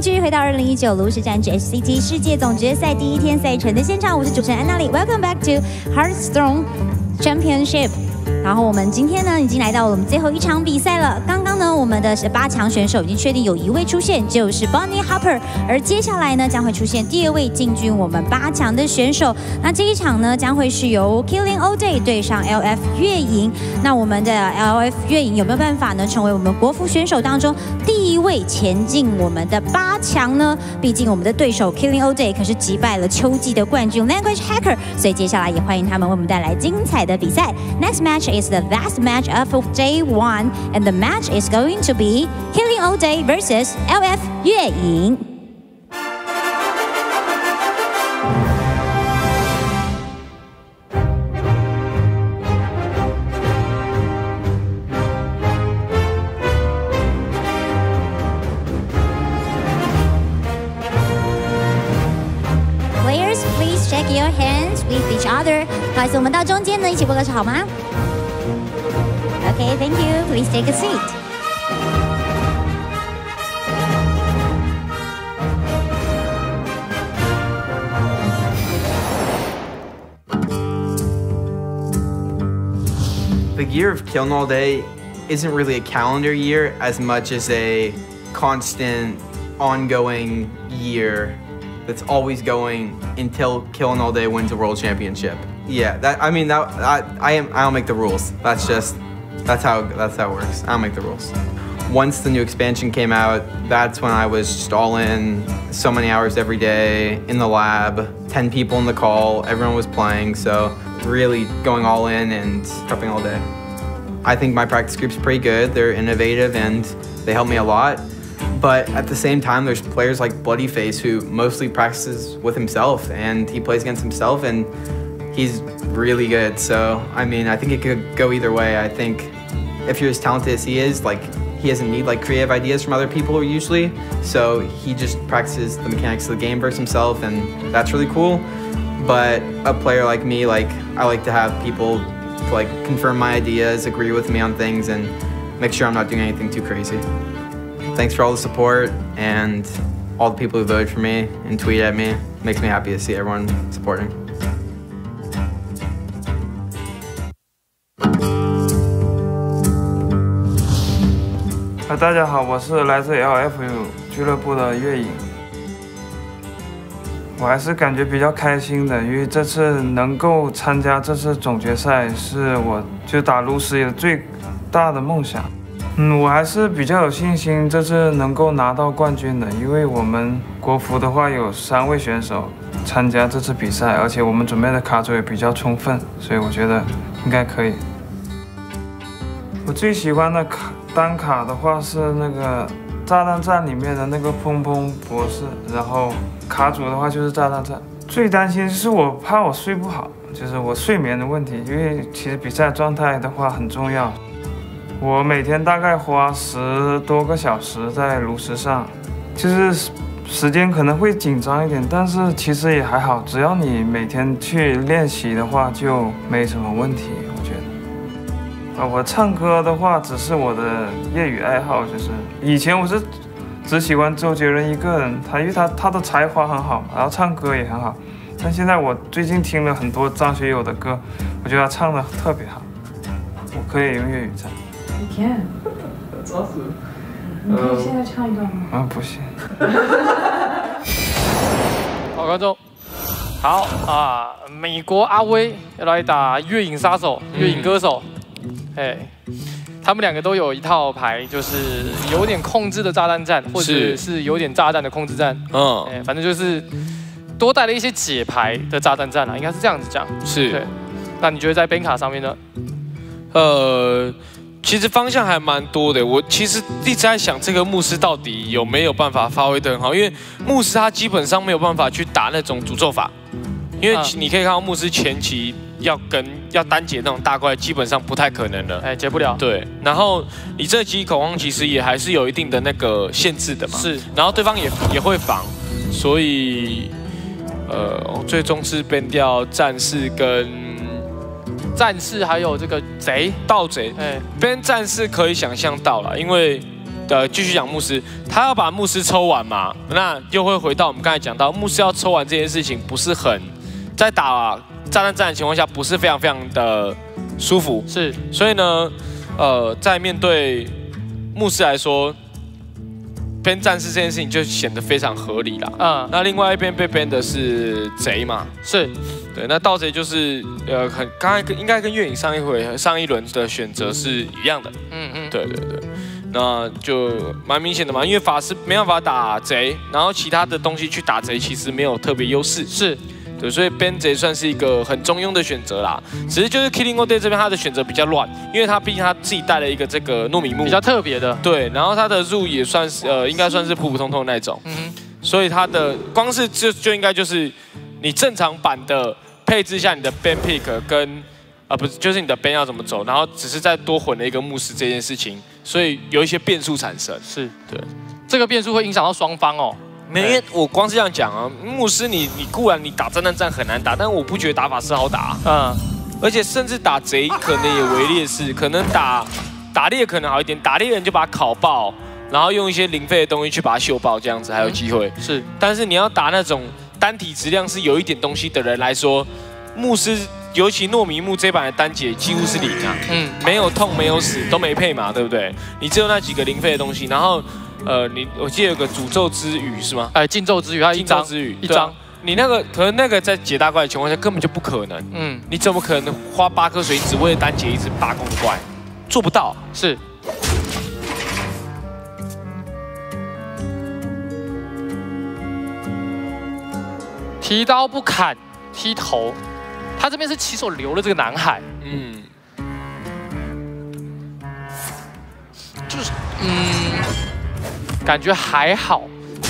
继续回到二零一九炉石战士 HCT 世界总决赛第一天赛程的现场，我是主持人安娜丽，Welcome back to Hearthstone Championship。然后我们今天呢，已经来到了我们最后一场比赛了。刚刚呢，我们的八强选手已经确定有一位出现，就是 Bonnie Harper。而接下来呢，将会出现第二位进军我们八强的选手。那这一场呢，将会是由 Killing All Day 对上 LF 月影。那我们的 LF 月影有没有办法呢，成为我们国服选手当中第位前进我们的八强呢？毕竟我们的对手 Killing All Day 可是击败了秋季的冠军 Language Hacker，所以接下来也欢迎他们为我们带来精彩的比赛。Next match is the last match of day one, and the match is going to be Killing All Day versus LF 月影。不好意思，我们到中间呢，一起握个手好吗？Okay, thank you. Please take a seat. the year of Killing All Day isn't really a calendar year as much as a constant, ongoing year that's always going until Killing All Day wins a world championship. Yeah, that I mean that I, I am I don't make the rules. That's just that's how that's how it works. I don't make the rules. Once the new expansion came out, that's when I was just all in, so many hours every day in the lab, 10 people in the call, everyone was playing, so really going all in and prepping all day. I think my practice group's pretty good. They're innovative and they help me a lot. But at the same time, there's players like Bloody Face who mostly practices with himself and he plays against himself and he's really good. So, I mean, I think it could go either way. I think if you're as talented as he is, like, he doesn't need like creative ideas from other people usually. So he just practices the mechanics of the game versus himself, and that's really cool. But a player like me, like, I like to have people like confirm my ideas, agree with me on things, and make sure I'm not doing anything too crazy. Thanks for all the support and all the people who voted for me and tweet at me. Makes me happy to see everyone supporting. 啊，大家好，我是来自 LFU 俱乐部的月影。我还是感觉比较开心的，因为这次能够参加这次总决赛，是我就打炉石的最大的梦想。嗯，我还是比较有信心这次能够拿到冠军的，因为我们国服的话有三位选手参加这次比赛，而且我们准备的卡组也比较充分，所以我觉得应该可以。我最喜欢的卡单卡的话是那个炸弹战里面的那个砰砰博士，然后卡组的话就是炸弹战。最担心是我怕我睡不好，就是我睡眠的问题，因为其实比赛状态的话很重要。我每天大概花十多个小时在炉石上，就是时间可能会紧张一点，但是其实也还好，只要你每天去练习的话，就没什么问题，啊，我唱歌的话只是我的业余爱好，就是以前我是只喜欢周杰伦一个人，他因为他他的才华很好，然后唱歌也很好。但现在我最近听了很多张学友的歌，我觉得他唱的特别好，我可以用粤语唱。You can。你可以现在唱一段吗？啊，不行。好，观众，好啊！美国阿威要来打月影杀手、月影歌手，哎、他们两个都有一套牌，就是有点控制的炸弹战，或者是是有点炸弹的控制战，嗯，哎、反正就是多带了一些解牌的炸弹战啊，应该是这样子讲。是对，那你觉得在 Ben 卡上面呢？呃，其实方向还蛮多的。我其实一直在想，这个牧师到底有没有办法发挥得很好？因为牧师他基本上没有办法去打那种诅咒法，因为啊你可以看到牧师前期要跟要单解那种大怪，基本上不太可能了。哎、解不了。对，然后你这集恐慌其实也还是有一定的那个限制的嘛。是，然后对方也也会防，所以呃，最终是变掉战士跟战士还有这个贼，盗贼。哎、Ben 战士可以想象到了，因为呃继续讲牧师，他要把牧师抽完嘛，那又会回到我们刚才讲到牧师要抽完这件事情不是很在打炸弹战的情况下不是非常非常的舒服，是所以呢，呃，在面对牧师来说。边战士这件事情就显得非常合理啦。嗯，那另外一边被 ban 的是贼嘛？是对，那盗贼就是呃，很刚才跟应该跟月影上一回上一轮的选择是一样的。嗯嗯，对对对，那就蛮明显的嘛，因为法师没办法打贼，然后其他的东西去打贼其实没有特别优势。是。对，所以边贼算是一个很中庸的选择啦。只是就是 Killing Day 这边他的选择比较乱，因为他毕竟他自己带了一个这个糯米木，比较特别的。对，然后他的入也算是呃，应该算是普普通通的那种。嗯。所以他的光是就就应该就是你正常版的配置下你的 Ben pick 跟啊不是就是你的 Ben 要怎么走，然后只是再多混了一个牧师这件事情，所以有一些变数产生。是对，这个变数会影响到双方哦。没，因为我光是这样讲啊，牧师你你固然你打炸弹战很难打，但我不觉得打法师好打，嗯，而且甚至打贼可能也为劣势，可能打打猎可能好一点，打猎人就把它烤爆，然后用一些零费的东西去把它秀爆，这样子还有机会。是，但是你要打那种单体质量是有一点东西的人来说，牧师尤其糯米木这版的单解几乎是零啊，嗯，没有痛没有死都没配嘛，对不对？你只有那几个零费的东西，然后。呃，你我记得有个诅咒之语是吗？哎，禁咒之语，它一张之语一张。你那个可能那个在解大怪的情况下根本就不可能。嗯，你怎么可能花八颗水只为了单解一只八公的怪？做不到。是。提刀不砍，踢头。他这边是起手留了这个南海。嗯。就是，嗯。感觉还好，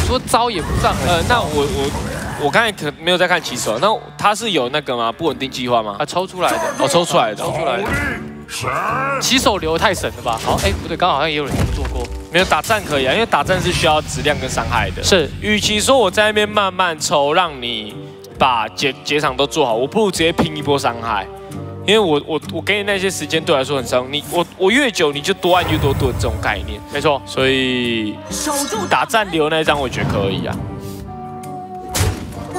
说招也不算。呃，那我我我刚才可没有在看骑手，那他是有那个吗？不稳定计划吗？啊，抽出来的，哦，抽出来的，抽出来的。骑手流太神了吧？好，哎，不对，刚好好像也有人做过。没有打战可以啊，因为打战是需要质量跟伤害的。是，与其说我在那边慢慢抽，让你把结结场都做好，我不如直接拼一波伤害。因为我我我给你那些时间对我来说很伤，你我我越久你就多按越多盾这种概念，没错。所以打暂留那一张我觉得可以啊。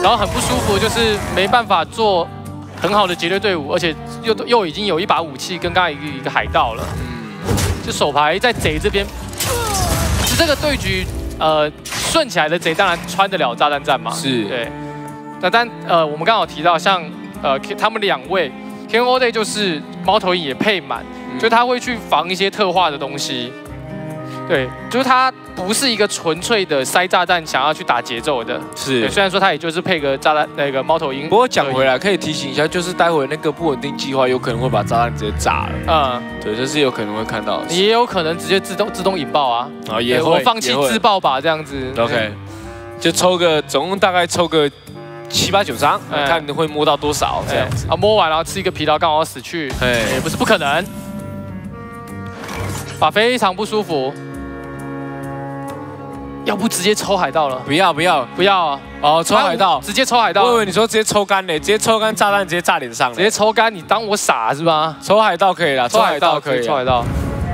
然后很不舒服就是没办法做很好的结队队伍，而且又又已经有一把武器跟刚才一个一个海盗了。嗯。就手牌在贼这边，是这个对局呃顺起来的贼当然穿得了炸弹战嘛。是。对。那但呃我们刚好提到像呃他们两位。天 all day 就是猫头鹰也配满，就它会去防一些特化的东西。对，就是它不是一个纯粹的塞炸弹想要去打节奏的。是，虽然说它也就是配个炸弹那个猫头鹰。不过讲回来可以提醒一下，就是待会那个不稳定计划有可能会把炸弹直接炸了。嗯，对，这是有可能会看到。也有可能直接自动自动引爆啊。啊，也会放弃自爆吧，这样子。OK，就抽个总共大概抽个。七八九张，看你会摸到多少这样子啊？摸完然后吃一个疲劳，刚好死去，也不是不可能。把非常不舒服，要不直接抽海盗了？不要不要不要啊哦！抽海盗，直接抽海盗。我以为你说直接抽干嘞，直接抽干炸弹直接炸脸上，直接抽干，你当我傻是吧？抽海盗可以了，抽海盗可以，抽海盗。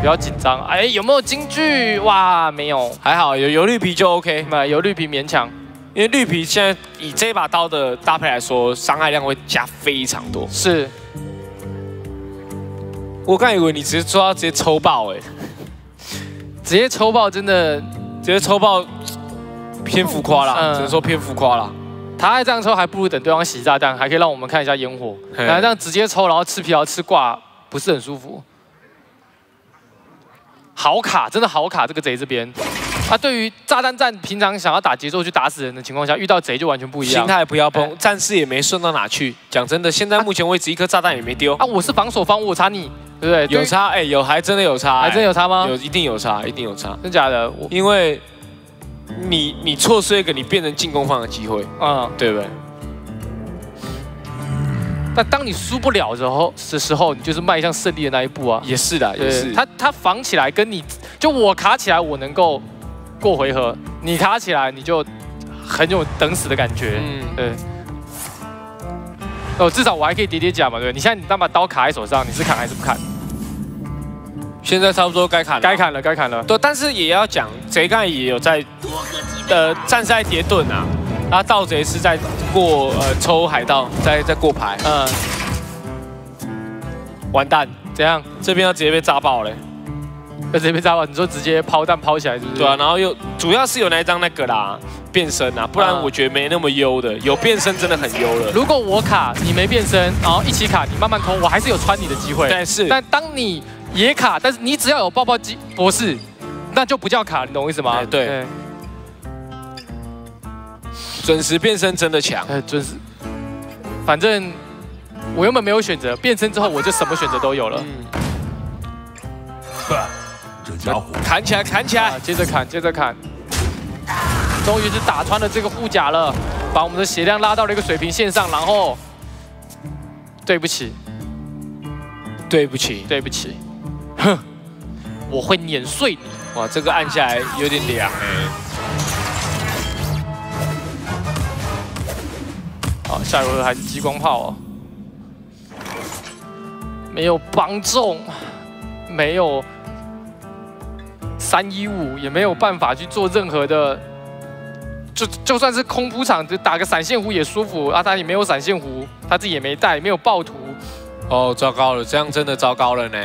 比较紧张，哎，有没有金句？哇，没有，还好有油绿皮就 OK，那有绿皮勉强。因为绿皮现在以这把刀的搭配来说，伤害量会加非常多。是，我刚以为你直接抓到直接抽爆哎，直接抽爆真的直接抽爆偏浮夸啦，只能说偏浮夸啦。他爱这样抽，还不如等对方洗炸弹，还可以让我们看一下烟火。然后这样直接抽，然后吃皮要吃挂，不是很舒服。好卡，真的好卡，这个贼这边。他对于炸弹战，平常想要打节奏去打死人的情况下，遇到贼就完全不一样。心态不要崩，战士也没顺到哪去。讲真的，现在目前为止一颗炸弹也没丢。啊，我是防守方，我差你，对不对？有差，哎，有还真的有差，还真有差吗？有，一定有差，一定有差。真假的？因为你你错失一个你变成进攻方的机会，嗯，对不对？但当你输不了的时候的时候，你就是迈向胜利的那一步啊。也是的，也是。他他防起来跟你就我卡起来，我能够。过回合，你卡起来，你就很有等死的感觉。嗯，对。哦，至少我还可以叠叠甲嘛，对不对？你现在你那把刀卡在手上，你是砍还是不砍？现在差不多该砍了，该砍了，该砍了。对，但是也要讲，贼刚也有在，呃，战赛叠盾啊，然后盗贼是在过呃抽海盗，在在过牌，嗯，完蛋，怎样？这边要直接被炸爆嘞，要直接被炸完？你说直接抛弹抛起来是不是？对啊，然后又主要是有那一张那个啦，变身啊，不然嗯我觉得没那么优的，有变身真的很优了。如果我卡，你没变身，然后一起卡，你慢慢偷，我还是有穿你的机会。但是但当你也卡，但是你只要有爆爆机博士，那就不叫卡，你懂我意思吗？哎对准时变身真的强，哎，准时，反正我原本没有选择，变身之后我就什么选择都有了。嗯，这家伙。砍起来，砍起来。啊，，接着砍，接着砍，终于是打穿了这个护甲了，把我们的血量拉到了一个水平线上，然后，对不起，对不起，对不起，哼，我会碾碎你。哇，这个按下来有点凉。哎，好，下一回合还是激光炮哦，没有帮中，没有三一五，也没有办法去做任何的，就就算是空扑场，就打个闪现弧也舒服啊。他也没有闪现弧，他自己也没带，没有暴徒。哦，糟糕了，这样真的糟糕了呢。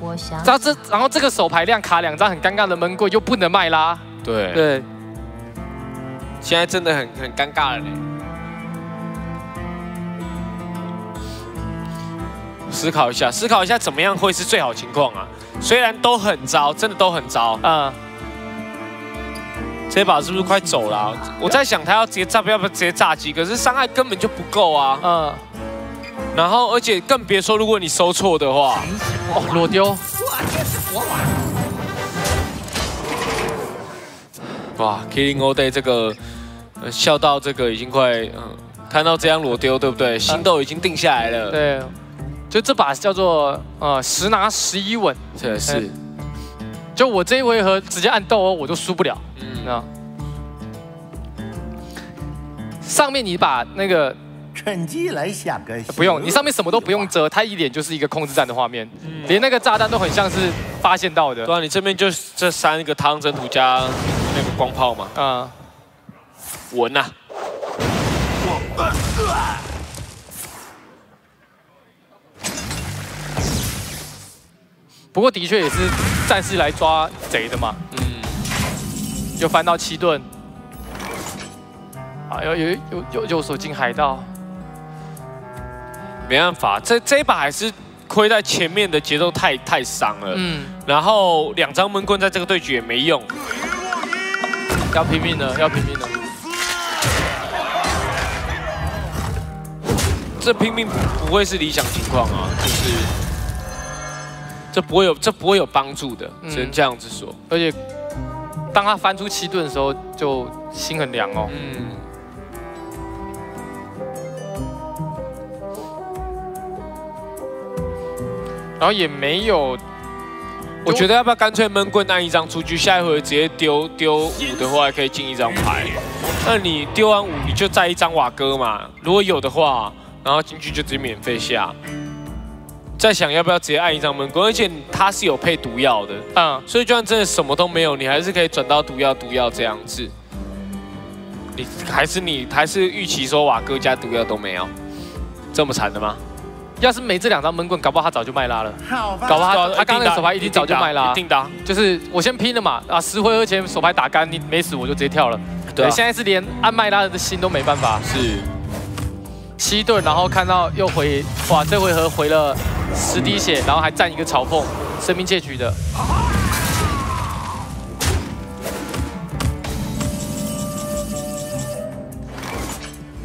我想然后这然后这个手牌量卡两张很尴尬的闷柜，又不能卖啦，对，对，现在真的很很尴尬了呢。思考一下，思考一下怎么样会是最好情况啊？虽然都很糟，真的都很糟。嗯，这把是不是快走了啊、我在想他要直接炸，要不要直接炸机？可是伤害根本就不够啊。嗯，然后，而且更别说如果你收错的话，哦，裸丢，哇，Killing All Day 这个呃笑到这个已经快嗯，看到这样裸丢，对不对？心都已经定下来了。，对，就这把叫做呃十拿十一稳。这是。就我这一回合直接按斗殴，我都输不了，嗯。那上面你把那个趁机来想个不用，你上面什么都不用遮，它一脸就是一个控制站的画面，连那个炸弹都很像是发现到的。对。啊，你这边就这三个汤真图加那个光炮嘛，嗯，稳呐、不过的确也是战士来抓贼的嘛，嗯，又翻到七盾，啊，有有有有右手进海盗，没办法，这这一把还是亏在前面的节奏太太伤了。嗯，然后两张闷棍在这个对局也没用，要拼命了，要拼命了。这拼命不会是理想情况啊，就是这不会有这不会有帮助的，嗯只能这样子说。而且当他翻出七盾的时候，就心很凉哦。嗯，然后也没有，我觉得要不要干脆闷棍按一张出去，下一回直接丢丢五的话，还可以进一张牌。那你丢完五，你就再一张瓦哥嘛，如果有的话，然后进去就直接免费下。再想要不要直接按一张闷棍，而且它是有配毒药的，嗯，所以就算真的什么都没有，你还是可以转到毒药毒药这样子。你还是你还是预期说瓦哥加毒药都没有，这么惨的吗？要是没这两张闷棍，搞不好他早就卖拉了。好吧搞不好他他刚刚那个手牌一定早就卖拉一。定的啊。就是我先拼了嘛，啊，十回合前手牌打干，你没死我就直接跳了。对啊现在是连按麦拉的心都没办法。是，七盾，然后看到又回，哇，这回合回了十滴血，然后还占一个嘲讽，生命窃取的。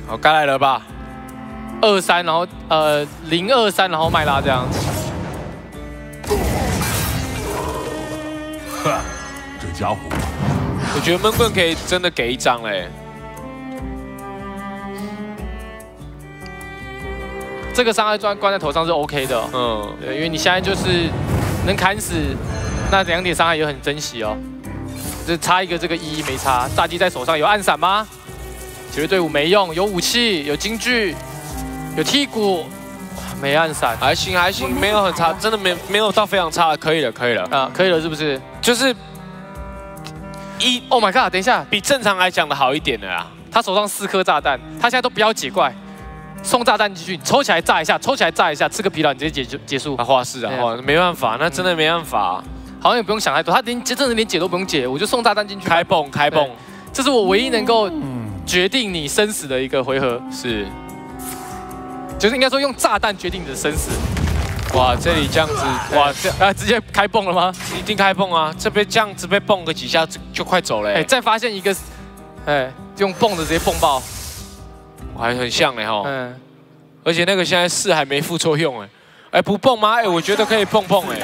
好，该来了吧？二三，然后呃零二三，然后麦拉这样。这家伙我觉得闷棍可以真的给一张嘞。这个伤害钻关在头上是 OK 的，嗯，对，因为你现在就是能砍死，那两点伤害也很珍惜哦。就差一个这个一没差，炸鸡在手上有暗闪吗？绝对队伍没用，有武器，有金具，有剔骨，没暗闪还行还行，没有很差，真的没没有到非常差，可以了可以了，啊，可以了是不是就是一？Oh my god！等一下，比正常来讲的好一点的啦。他手上四颗炸弹，他现在都不要解怪，送炸弹进去，抽起来炸一下，抽起来炸一下，吃个疲劳，你直接结结束啊。画室啊，对啊哇，没办法，那真的没办法，好像也不用想太多，他连真的连解都不用解，我就送炸弹进去。开蹦开蹦这是我唯一能够决定你生死的一个回合，是，就是应该说用炸弹决定你的生死。哇，这里这样子，哇，这 啊，直接开蹦了吗？一定开蹦啊，这边这样子被蹦个几下就就快走了哎，欸，再发现一个，哎，用蹦的直接蹦爆。还很像嘞哈，嗯，而且那个现在是还没副作用哎，哎不碰吗？哎，我觉得可以碰碰哎，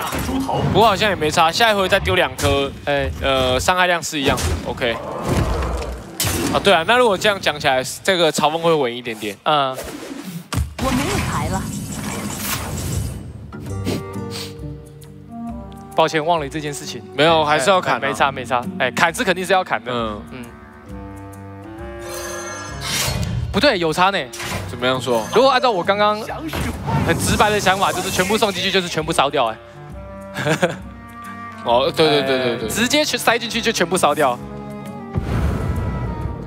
不过好像也没差，下一回再丢两颗，哎，呃，伤害量是一样的，OK。啊，对啊，那如果这样讲起来，这个嘲讽会稳一点点。嗯，我没有牌了，抱歉，忘了这件事情。没有，还是要砍、没。差没差。哎，砍是肯定是要砍的。嗯，嗯。不对，有差呢。怎么样说？如果按照我刚刚很直白的想法，就是全部送进去，就是全部烧掉。哎，哦，对对对对对，哎直接去塞进去就全部烧掉。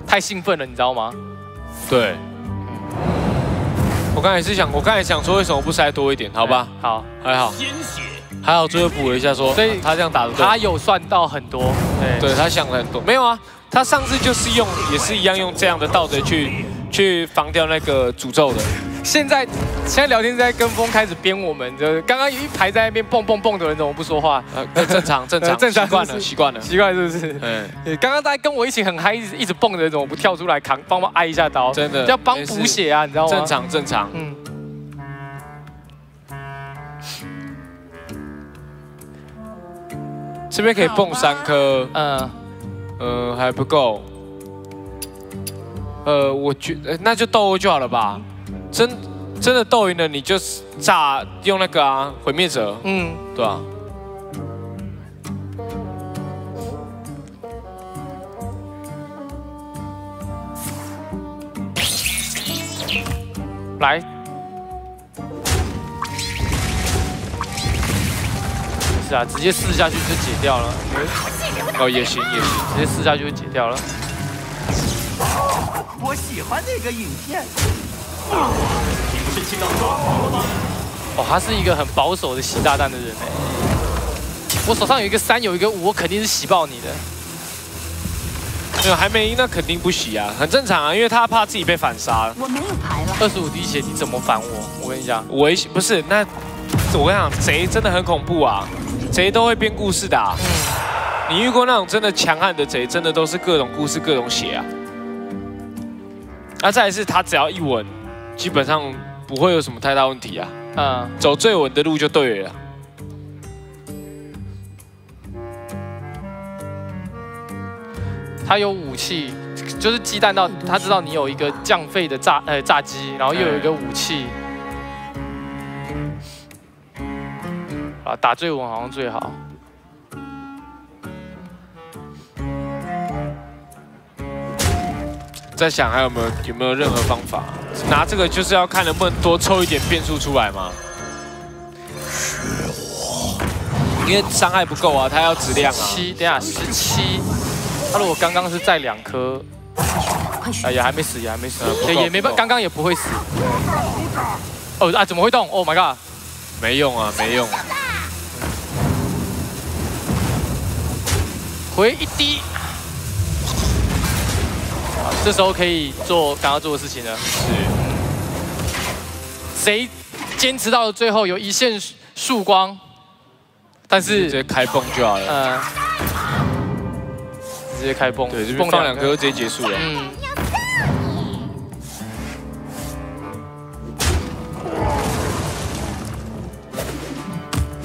太兴奋了，你知道吗？对。我刚才也是想，我刚才想说为什么不塞多一点？好吧，哎好，还好，还好，最后补了一下说，所以他这样打的他。有算到很多。对，对他想了很多，没有啊，他上次就是用也是一样用这样的盗贼去去防掉那个诅咒的，现在现在聊天在跟风开始编我们，就是刚刚有一排在那边蹦蹦蹦的人怎么不说话？呃，正常正常，正常习惯了习惯了，习惯是不是？嗯，刚刚大家跟我一起很嗨，一直一直蹦的人怎么不跳出来扛，帮忙挨一下刀？真的要帮补血啊，你知道吗？正。常正常，嗯，这边可以蹦三颗，嗯，呃，还不够，呃，我觉呃那就斗殴就好了吧，真真的斗赢了，你就炸用那个啊毁灭者，嗯，对吧、来。是啊，直接试下去就解掉了，哦，也行也行，直接试下去就解掉了。我喜欢那个影片。哦，他是一个很保守的洗炸弹的人哎。我手上有一个三，有一个五，我肯定是洗爆你的。没有还没赢，那肯定不洗啊，很正常啊，因为他怕自己被反杀，我没有牌了，二十五滴血，你怎么反我？我跟你讲，我一不是那，我跟你讲，贼真的很恐怖啊，贼都会编故事的、啊，你遇过那种真的强悍的贼，真的都是各种故事各种血啊。那、再来是他只要一稳，基本上不会有什么太大问题啊，嗯，走最稳的路就对了。他有武器，就是鸡蛋到他知道你有一个降费的炸呃炸鸡，然后又有一个武器。啊，打最稳好像最好。在想还有没有有没有任何方法？拿这个就是要看能不能多抽一点变数出来吗？因为伤害不够啊，他要质量啊。七，等下十七。他如果刚刚是在两颗，哎呀还没死，也还没死对，也没办，刚刚也不会死。哦啊，怎么会动？Oh my god！没用啊，没用。回一滴。啊这时候可以做刚刚做的事情了。是，谁坚持到了最后有一线曙光，但是直接开蹦就好了。呃，直接开蹦，对，这边放两颗就直接结束了。嗯，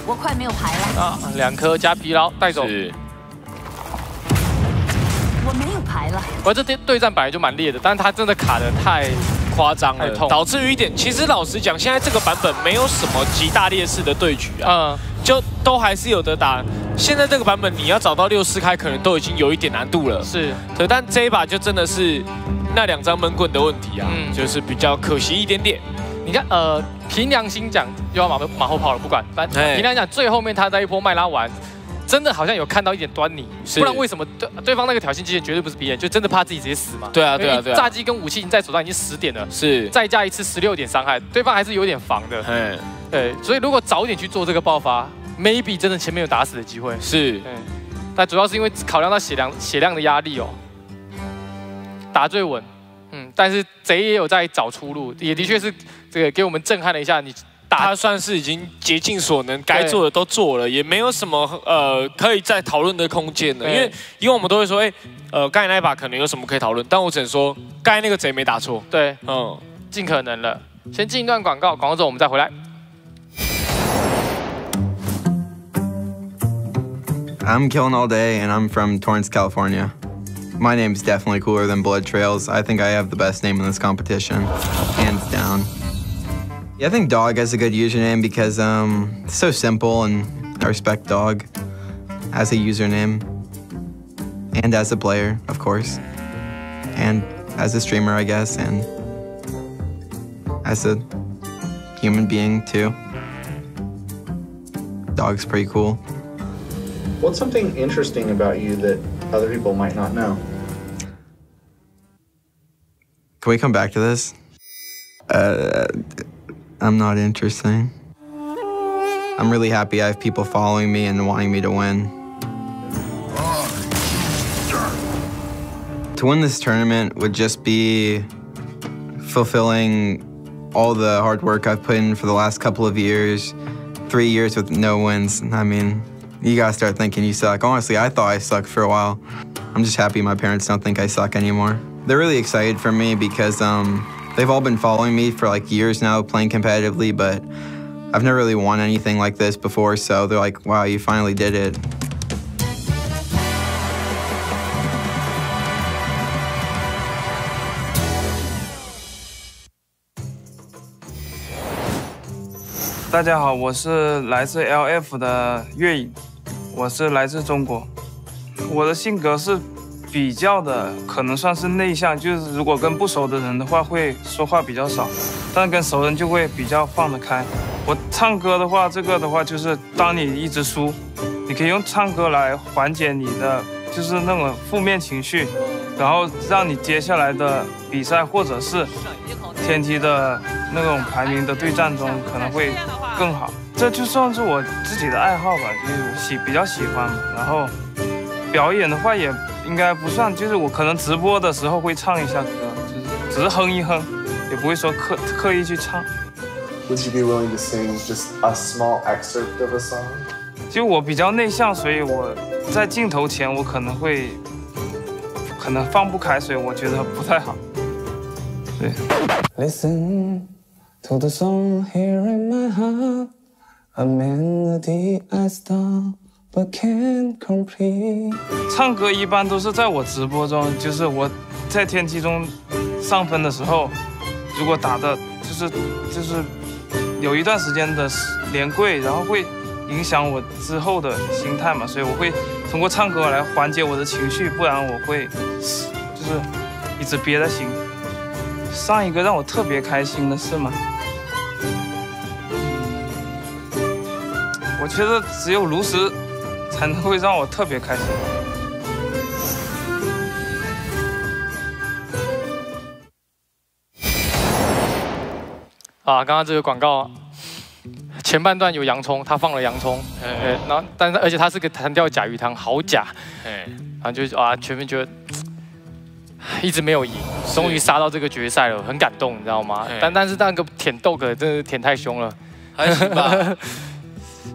我快没有牌了，啊，两颗加疲劳带走。是，我没有牌了，我这对对战本来就蛮烈的，但是他真的卡的太夸张了，导致于一点。其实老实讲，现在这个版本没有什么极大劣势的对局啊，嗯就都还是有得打。现在这个版本你要找到六四开，可能都已经有一点难度了。是对，但这一把就真的是那两张闷棍的问题啊，嗯就是比较可惜一点点。你看，呃，凭良心讲，又要马后马后炮了，不管，反正哎凭良心讲，最后面他在一波麦拉完，真的好像有看到一点端倪，不然为什么对对方那个挑衅机器人绝对不是别人，就真的怕自己直接死嘛？对啊对啊对啊炸鸡跟武器已经在手上已经十点了，是，再加一次十六点伤害，对方还是有点防的。哎，对，所以如果早一点去做这个爆发，maybe 真的前面有打死的机会。是，对，但主要是因为考量到血量血量的压力哦，打最稳。嗯，但是贼也有在找出路，也的确是这个给我们震撼了一下。你打他算是已经竭尽所能，该做的都做了，也没有什么呃可以再讨论的空间了。因为因为我们都会说，哎，呃，刚才那一把可能有什么可以讨论，但我只能说，刚才那个贼没打错，对，嗯，尽可能了。先进一段广告，广告之后我们再回来。I'm Killing All Day, and I'm from Torrance, California. My name's definitely cooler than Blood Trails. I think I have the best name in this competition, hands down. Yeah, I think Dog has a good username because um, it's so simple, and I respect Dog as a username and as a player, of course, and as a streamer, I guess, and as a human being too. Dog's pretty cool. What's something interesting about you that other people might not know? Can we come back to this? Uh, I'm not interesting. I'm really happy I have people following me and wanting me to win. To win this tournament would just be fulfilling all the hard work I've put in for the last couple of years. Three years with no wins. I mean, you gotta start thinking you suck. Honestly, I thought I sucked for a while. I'm just happy my parents don't think I suck anymore. They're really excited for me because um, they've all been following me for like years now, playing competitively, but I've never really won anything like this before. So they're like, wow, you finally did it. 大家好，我是来自 LF 的月影，我是来自中国。我的性格是 比较的，可能算是内向，就是如果跟不熟的人的话，会说话比较少，但跟熟人就会比较放得开。我唱歌的话，这个的话就是当你一直输，你可以用唱歌来缓解你的就是那种负面情绪，然后让你接下来的比赛或者是天梯的那种排名的对战中可能会更好。这就算是我自己的爱好吧，就是喜比较喜欢。然后表演的话也应该不算，就是我可能直播的时候会唱一下歌，就是只是哼一哼，也不会说刻刻意去唱。Would you be willing to sing just a small excerpt of a song? 就我比较内向，所以我在镜头前我可能会可能放不开，所以我觉得不太好。对。Listen to the song here in my heart, a melody I start can't complete。唱歌一般都是在我直播中，就是我在天气中上分的时候，如果打的就是就是有一段时间的连跪，然后会影响我之后的心态嘛，所以我会通过唱歌来缓解我的情绪，不然我会就是一直憋在心里。上一个让我特别开心的事吗？我觉得只有炉石才能会让我特别开心。啊，刚刚这个广告前半段有洋葱，他放了洋葱，哎，然后但是而且他是个弹调甲鱼汤，好假，哎，然后就啊，全面觉得一直没有赢，终于杀到这个决赛了，很感动，你知道吗？哎？但但是那个舔豆哥真的是舔太凶了，还行吧，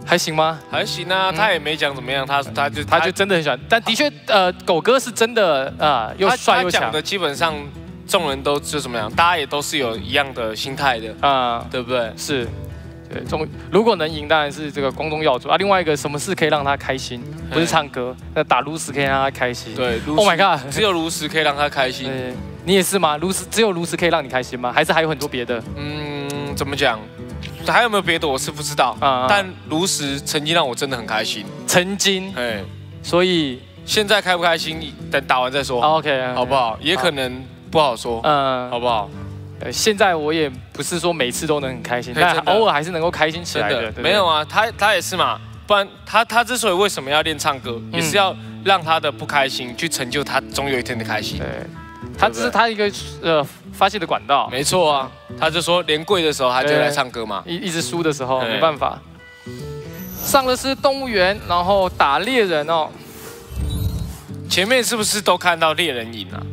还行吗？还行啊，他也没讲怎么样，他他就他就真的很喜欢，但的确，呃，狗哥是真的啊、又他帅又强他讲的基本上众人都就怎么样，大家也都是有一样的心态的，啊、对不对？是，对，中如果能赢，当然是这个光宗耀祖啊。另外一个，什么事可以让他开心？不是唱歌，那打炉石可以让他开心。对 Oh my god！只有炉石可以让他开心。你也是吗？炉石只有炉石可以让你开心吗？还是还有很多别的？嗯，怎么讲？还有没有别的？我是不知道。啊但炉石曾经让我真的很开心。曾经，哎，所以现在开不开心，等打完再说，啊 OK，好不？好？也可能不好说，嗯，好不好？呃，现在我也不是说每次都能很开心，但偶尔还是能够开心起真来的。没有啊，他他也是嘛，不然他他之所以为什么要练唱歌，也是要让他的不开心去成就他总有一天的开心。对，他这是他一个呃发泄的管道。没错啊，他就说连跪的时候他就对来唱歌嘛。一一直输的时候没办法。上的是动物园，然后打猎人哦。前面是不是都看到猎人影了？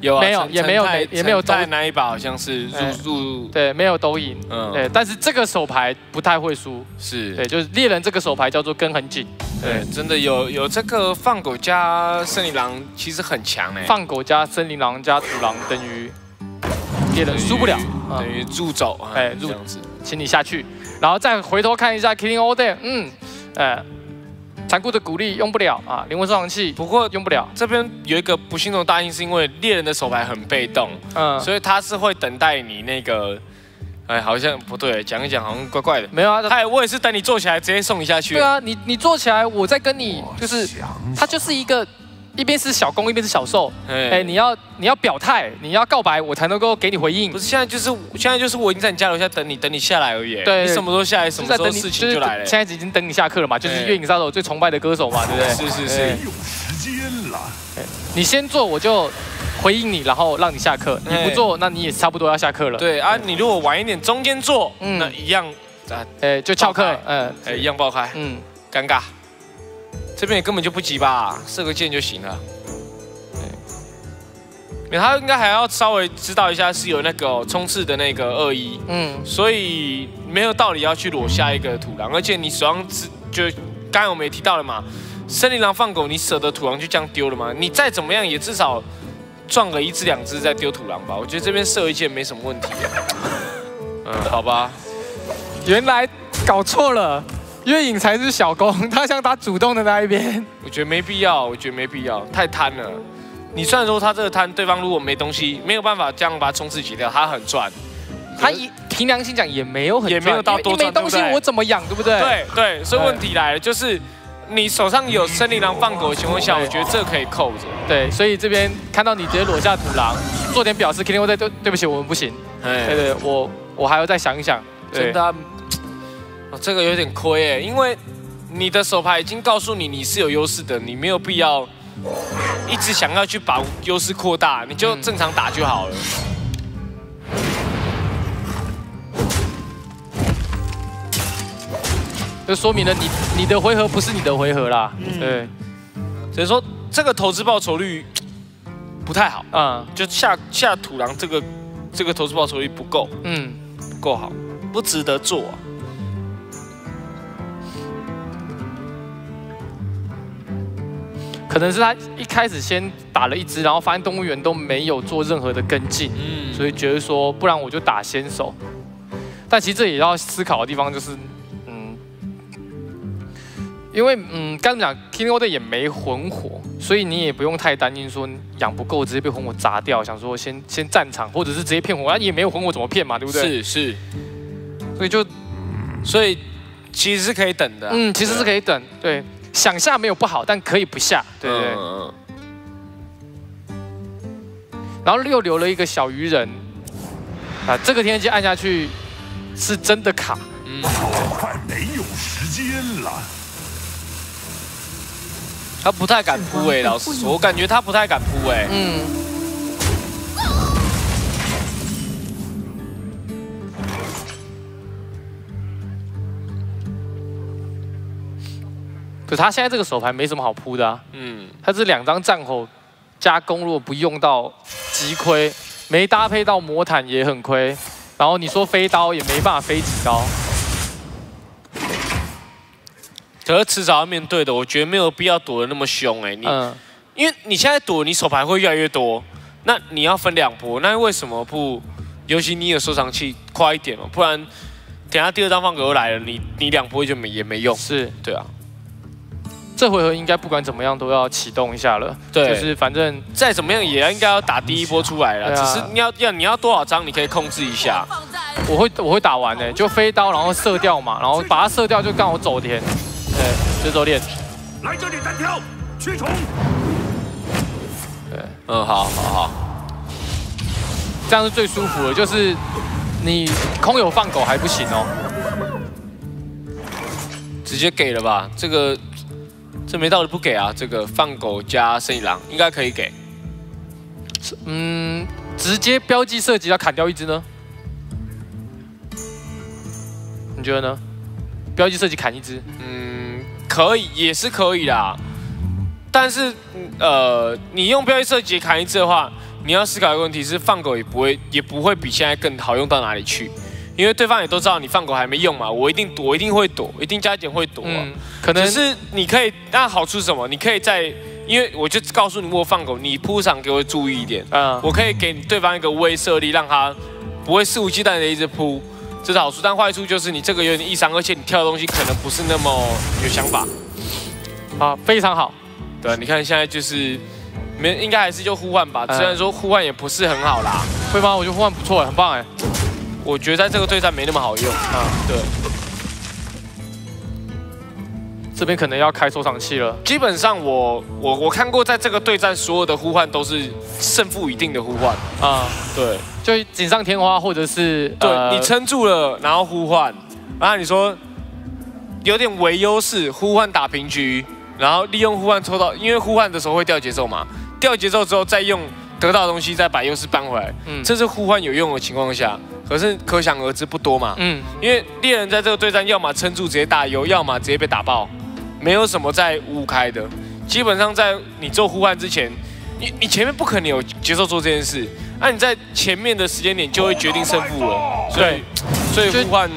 有啊，没有也没有也没有陈泰都那一把好像是哎入入对，没有都赢。嗯对，但是这个手牌不太会输。是对，就是猎人这个手牌叫做跟很紧。对，真的有有这个放狗加森林狼其实很强哎，放狗加森林狼加土狼等于猎人输不了。等于入走啊，哎入这样子。请你下去，然后再回头看一下 Killing All Day，嗯，呃，残酷的鼓励用不了啊，灵魂收藏器不过用不了，这边有一个不幸中的大幸，是因为猎人的手牌很被动，嗯，所以他是会等待你那个，哎，好像不对，讲一讲好像怪怪的。没有啊，他我也是等你坐起来直接送你下去。对，啊，你你坐起来，我再跟你就是，他就是一个一边是小公，一边是小受，哎，哎，你要你要表态，你要告白，我才能够给你回应不，是现在就是现在就是我已经在你家楼下等你，等你下来而已。对你什么时候下来，什么时候事情就来了。现在已经等你下课了嘛，就是对月影杀手最崇拜的歌手嘛，对不对？是是对是，有时间了。你先做，我就回应你，然后让你下课。你不做，那你也差不多要下课了。，对啊，你如果晚一点中间做，嗯那一样啊，哎，就翘课，嗯哎一样爆开，嗯，尴尬。这边也根本就不急吧，射个箭就行了。对他应该还要稍微知道一下是有那个哦冲刺的那个恶意，嗯，所以没有道理要去裸下一个土狼，而且你手上只就刚才我们也提到了嘛，森林狼放狗，你舍得土狼就这样丢了吗？你再怎么样也至少撞个一只两只再丢土狼吧。我觉得这边射一箭没什么问题。嗯，好吧，原来搞错了，月影才是小攻，他想打主动的那一边。我觉得没必要，我觉得没必要，太贪了。你虽然说他这个贪，对方如果没东西，没有办法这样把他冲刺解掉，他很赚。他也凭良心讲也没有很也没有到多赚没东西我怎么养，对不对？对对，所以问题来了，就是你手上有森林狼放狗的情况下，我觉得这可以扣着。对，所以这边看到你直接裸下土狼，做点表示肯定会在对对对不起，我们不行。对哎，对，我我还要再想一想。对真的啊、哦这个有点亏哎，因为你的手牌已经告诉你你是有优势的，你没有必要一直想要去把优势扩大，你就正常打就好了。就说明了你你的回合不是你的回合啦。对，所以说这个投资报酬率 不太好，嗯就下下土狼这个这个投资报酬率不够嗯，不够好，不值得做啊。可能是他一开始先打了一只，然后发现动物园都没有做任何的跟进，嗯，所以觉得说不然我就打先手。但其实这也要思考的地方就是，嗯，因为嗯，刚才讲 King o d 也没魂火，所以你也不用太担心说养不够直接被魂火砸掉，想说先先战场，或者是直接骗魂火，啊也没有魂火怎么骗嘛，对不对？是是，所以就所以其实是可以等的啊。嗯，其实是可以等，对，想下没有不好，但可以不下，对不对。嗯然后又留了一个小鱼人，啊，这个天气按下去是真的卡，嗯，快没有时间了。他不太敢扑哎，老实说，我感觉他不太敢扑哎。嗯。可他现在这个手牌没什么好扑的啊，嗯，他这两张战吼加攻，如果不用到极亏，没搭配到魔毯也很亏，然后你说飞刀也没办法飞几刀，可是迟早要面对的，我觉得没有必要躲得那么凶哎。你嗯，因为你现在躲，你手牌会越来越多，那你要分两波，那为什么不？尤其你有收藏器快一点嘛，不然等下第二张放狗又来了，你你两波就没也没用。是对啊，这回合应该不管怎么样都要启动一下了，对就是反正再怎么样也要应该要打第一波出来了，啊只是你要要你要多少张，你可以控制一下。我会我会打完的，就飞刀，然后射掉嘛，然后把它射掉就刚好走田，对，就走练。来这里单挑，驱虫。嗯，好好好。这样是最舒服的，就是你空有放狗还不行哦。直接给了吧，这个这没道理不给啊。这个放狗加生意狼应该可以给。嗯，直接标记射击要砍掉一只呢？你觉得呢？标记射击砍一只，嗯，可以，也是可以啦。但是，呃，你用标记射击砍一只的话，你要思考一个问题是，放狗也不会，也不会比现在更好用到哪里去。因为对方也都知道你放狗还没用嘛，我一定躲，一定会躲，一定加减会躲。嗯，可能是你可以，那好处是什么？你可以在，因为我就告诉你，我放狗，你铺场给我注意一点。嗯，我可以给对方一个威慑力，让他不会肆无忌惮的一直扑，这是好处。但坏处就是你这个有点异常，而且你跳的东西可能不是那么有想法。啊，非常好。对，你看现在就是，没应该还是就互换吧。虽然说互换也不是很好啦，会吗？我觉得互换不错，很棒哎。我觉得在这个对战没那么好用啊，对。这边可能要开收藏器了。基本上我我我看过，在这个对战所有的呼唤都是胜负已定的呼唤。啊，对，就锦上添花或者是对你撑住了，然后呼唤，然后你说有点为优势，呼唤打平局，然后利用呼唤抽到，因为呼唤的时候会掉节奏嘛，掉节奏之后再用得到的东西再把优势搬回来，嗯，这是呼唤有用的情况下。可是可想而知不多嘛，嗯，因为猎人在这个对战，要么撑住直接打油，要么直接被打爆，没有什么在五开的。基本上在你做呼唤之前，你你前面不可能有接受做这件事，那你在前面的时间点就会决定胜负了。所以，所以呼唤，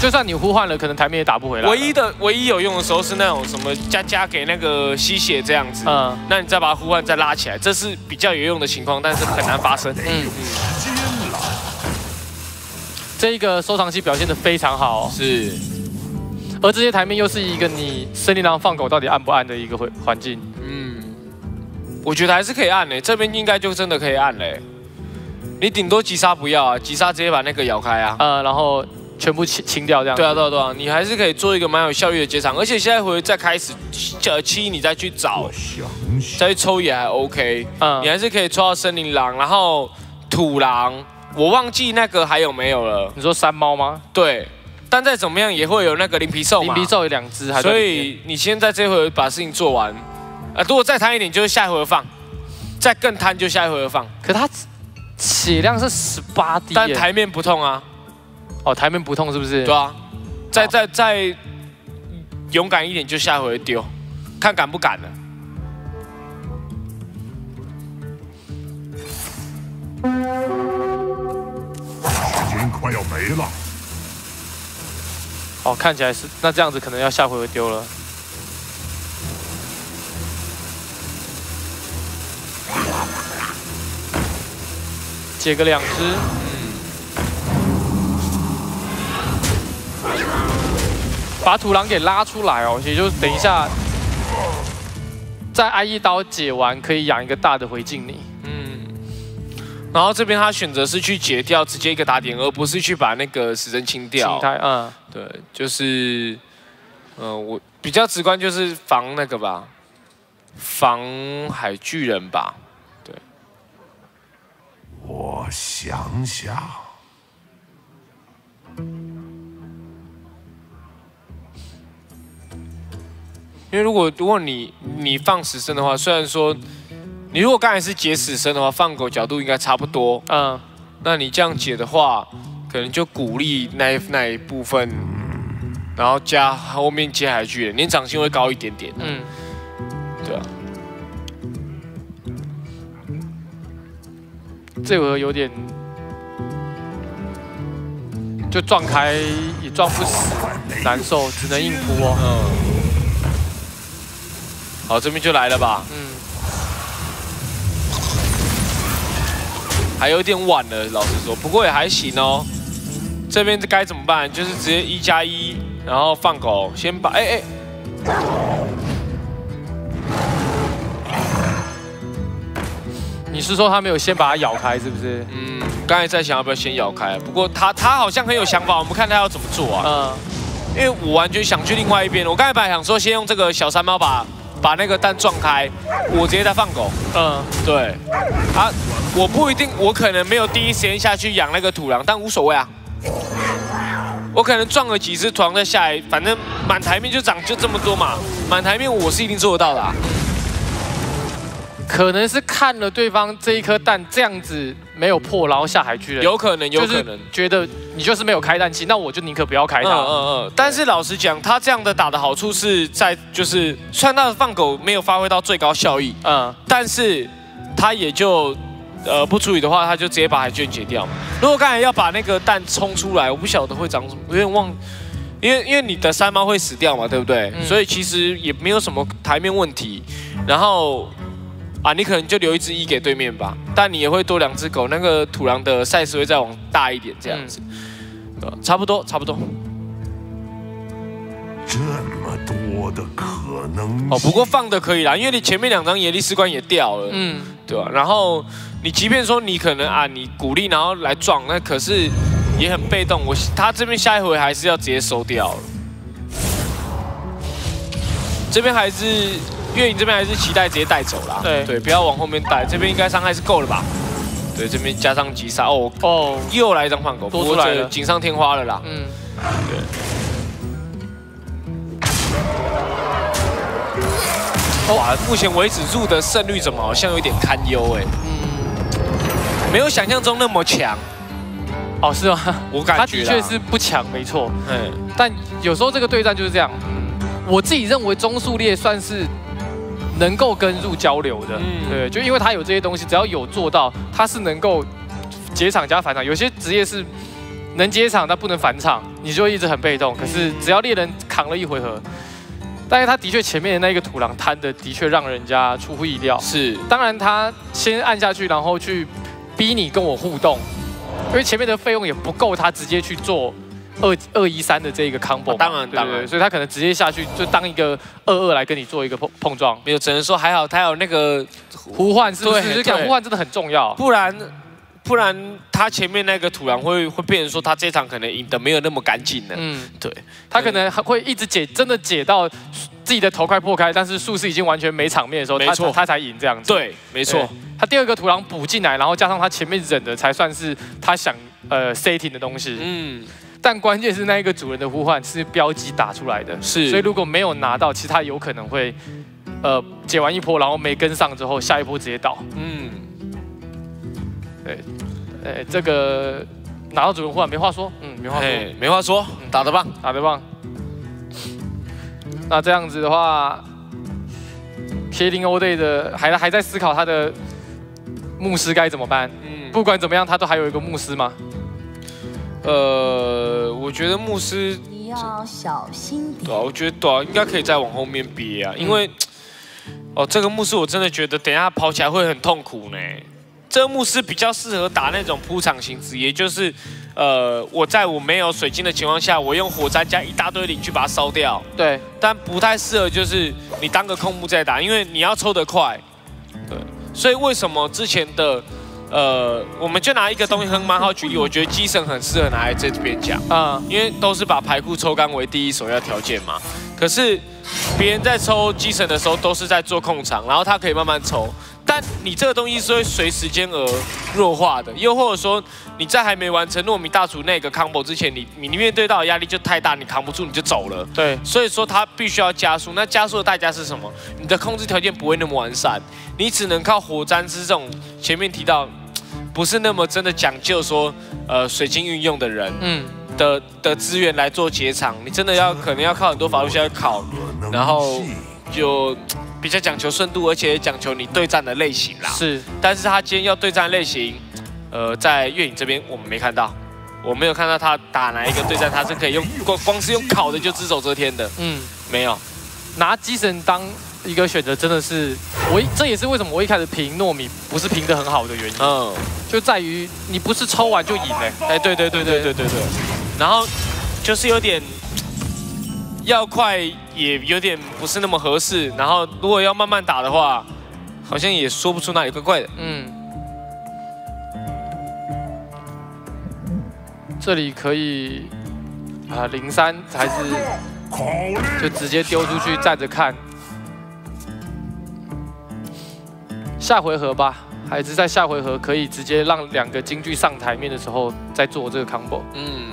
就算你呼唤了，可能台面也打不回来。唯一的唯一有用的时候是那种什么加加给那个吸血这样子，嗯，那你再把呼唤再拉起来，这是比较有用的情况，但是很难发生。嗯嗯。这一个收藏器表现的非常好，是，而这些台面又是一个你森林狼放狗到底按不按的一个环环境。嗯，我觉得还是可以按嘞，这边应该就真的可以按嘞。你顶多急杀不要啊，急杀直接把那个咬开啊，呃，然后全部清清掉这样。对啊，对啊，对啊，你还是可以做一个蛮有效率的接场，而且现在回再开始呃七，你再去找，再去抽也还 OK。嗯，你还是可以抽到森林狼，然后土狼。我忘记那个还有没有了？你说山猫吗？对，但再怎么样也会有那个灵皮兽嘛。灵皮兽有两只，所以你先在这回把事情做完。啊，如果再贪一点，就是下一回合放；再更贪，就下一回合放。可它血量是十八滴，但台面不痛啊。哦，台面不痛是不是？对啊。再再再勇敢一点，就下一回合丢，看敢不敢了。没了。哦，看起来是那这样子，可能要下回合丢了。解个两只，把土狼给拉出来哦，也就等一下，再挨一刀解完，可以养一个大的回敬你。然后这边他选择是去解掉直接一个打点，而不是去把那个死神清掉。清嗯，对，就是，嗯，我比较直观就是防那个吧，防海巨人吧，对。我想想，因为如果如果你你放死神的话，虽然说。你如果刚才是解死神的话，放狗角度应该差不多。嗯，那你这样解的话，可能就鼓励那那一部分，然后加后面接海巨人，年长性会高一点点。嗯，对啊。这回有点，就撞开也撞不死，难受，只能硬扑哦。嗯。好，这边就来了吧。嗯。还有点晚了，老实说，不过也还行哦。这边该怎么办？就是直接一加一，然后放狗，先把哎哎。你是说他没有先把它咬开，是不是？嗯，刚才在想要不要先咬开，不过他他好像很有想法，我们看他要怎么做啊？嗯，因为我完全想去另外一边，我刚才本来想说先用这个小山猫把。把那个蛋撞开，我直接在放狗。嗯，对，啊，我不一定，我可能没有第一时间下去养那个土狼，但无所谓啊。我可能撞了几只土狼再下来，反正满台面就长就这么多嘛，满台面我是一定做得到的、啊。可能是看了对方这一颗蛋这样子没有破，然后下海去了，有可能，有可能。觉得你就是没有开弹器，那我就宁可不要开它。嗯嗯嗯，但是老实讲，他这样的打的好处是在，就是虽然他的放狗没有发挥到最高效益，嗯，但是他也就呃不处理的话，他就直接把海卷解掉。如果刚才要把那个蛋冲出来，我不晓得会长什么，有点忘，因为因为你的山猫会死掉嘛，对不对？嗯所以其实也没有什么台面问题。然后啊，你可能就留一只一给对面吧，但你也会多两只狗，那个土狼的 size 会再往大一点这样子，呃差不多差不多。这么多的可能哦，不过放的可以啦，因为你前面两张野力士官也掉了，嗯，对吧、然后你即便说你可能啊，你鼓励然后来撞，那可是也很被动。我他这边下一回还是要直接收掉了。这边还是月影这边还是期待直接带走啦，对对，不要往后面带。这边应该伤害是够了吧？对，这边加上急杀哦，哦，又来一张换狗，多出来了锦上添花了啦。嗯，对。哇，目前为止入的胜率怎么好像有点堪忧哎？嗯，没有想象中那么强。哦，是吗？我感觉他的确是不强，没错。嗯，但有时候这个对战就是这样。我自己认为中速列算是能够跟入交流的，嗯对，就因为他有这些东西，只要有做到，他是能够解场加返场。有些职业是能接场但不能返场，你就会一直很被动。可是只要猎人扛了一回合，但是他的确前面的那个土狼摊的的确让人家出乎意料。是，当然他先按下去，然后去逼你跟我互动，因为前面的费用也不够他直接去做二二一三的这一个 combo 嘛。当然当然所以他可能直接下去就当一个二二来跟你做一个碰碰撞。没有，只能说还好他有那个呼唤是不是？对就讲呼唤真的很重要。不然不然他前面那个土壤会会变成说他这场可能赢得没有那么干净的。嗯，对，他可能还会一直解，真的解到自己的头快破开，但是术士已经完全没场面的时候，他没错他才赢这样子。对，没错。他第二个土壤补进来，然后加上他前面忍的，才算是他想呃 setting 的东西。嗯，但关键是那一个主人的呼唤是标记打出来的，是所以如果没有拿到，其实他有可能会呃解完一波，然后没跟上之后，下一波直接倒。嗯，对，呃，这个拿到主人呼唤没话说，嗯，没话说，嘿，没话说，打得棒，打得棒。那这样子的话，Killing All Day 的还还在思考他的牧师该怎么办。嗯，不管怎么样，他都还有一个牧师嘛。呃，我觉得牧师你要小心点对啊，。我觉得对啊，应该可以再往后面憋啊，因为、哦，这个牧师我真的觉得等一下跑起来会很痛苦呢。这个牧师比较适合打那种铺场型职业，就是呃，我在我没有水晶的情况下，我用火灾加一大堆灵去把它烧掉，对，但不太适合就是你当个空木再打，因为你要抽得快。对，所以为什么之前的呃，我们就拿一个东西很蛮好举例，我觉得机神很适合拿来这边讲。啊、因为都是把牌库抽干为第一首要条件嘛。可是别人在抽机神的时候都是在做控场，然后他可以慢慢抽。但你这个东西是会随时间而弱化的，又或者说你在还没完成糯米大厨那个 combo 之前，你你面对到的压力就太大，你扛不住你就走了。对，所以说他必须要加速，那加速的代价是什么？你的控制条件不会那么完善，你只能靠火粘之这种前面提到不是那么真的讲究说呃水晶运用的人，嗯，的的资源来做结场，你真的要可能要靠很多法律下去考，然后就比较讲求顺度，而且讲求你对战的类型啦。是，但是他今天要对战类型，呃，在月影这边我们没看到，我没有看到他打哪一个对战，他是可以用光光是用烤的就只手遮天的，嗯，没有。拿机神当一个选择真的是我一，这也是为什么我一开始评糯米不是评的很好的原因，嗯，就在于你不是抽完就赢嘞、哎，对对对对对对对。然后就是有点要快，也有点不是那么合适。然后如果要慢慢打的话，好像也说不出哪里怪怪的。嗯，这里可以啊，零三还是就直接丢出去站着看。下回合吧，还是在下回合可以直接让两个京剧上台面的时候再做这个 combo。嗯，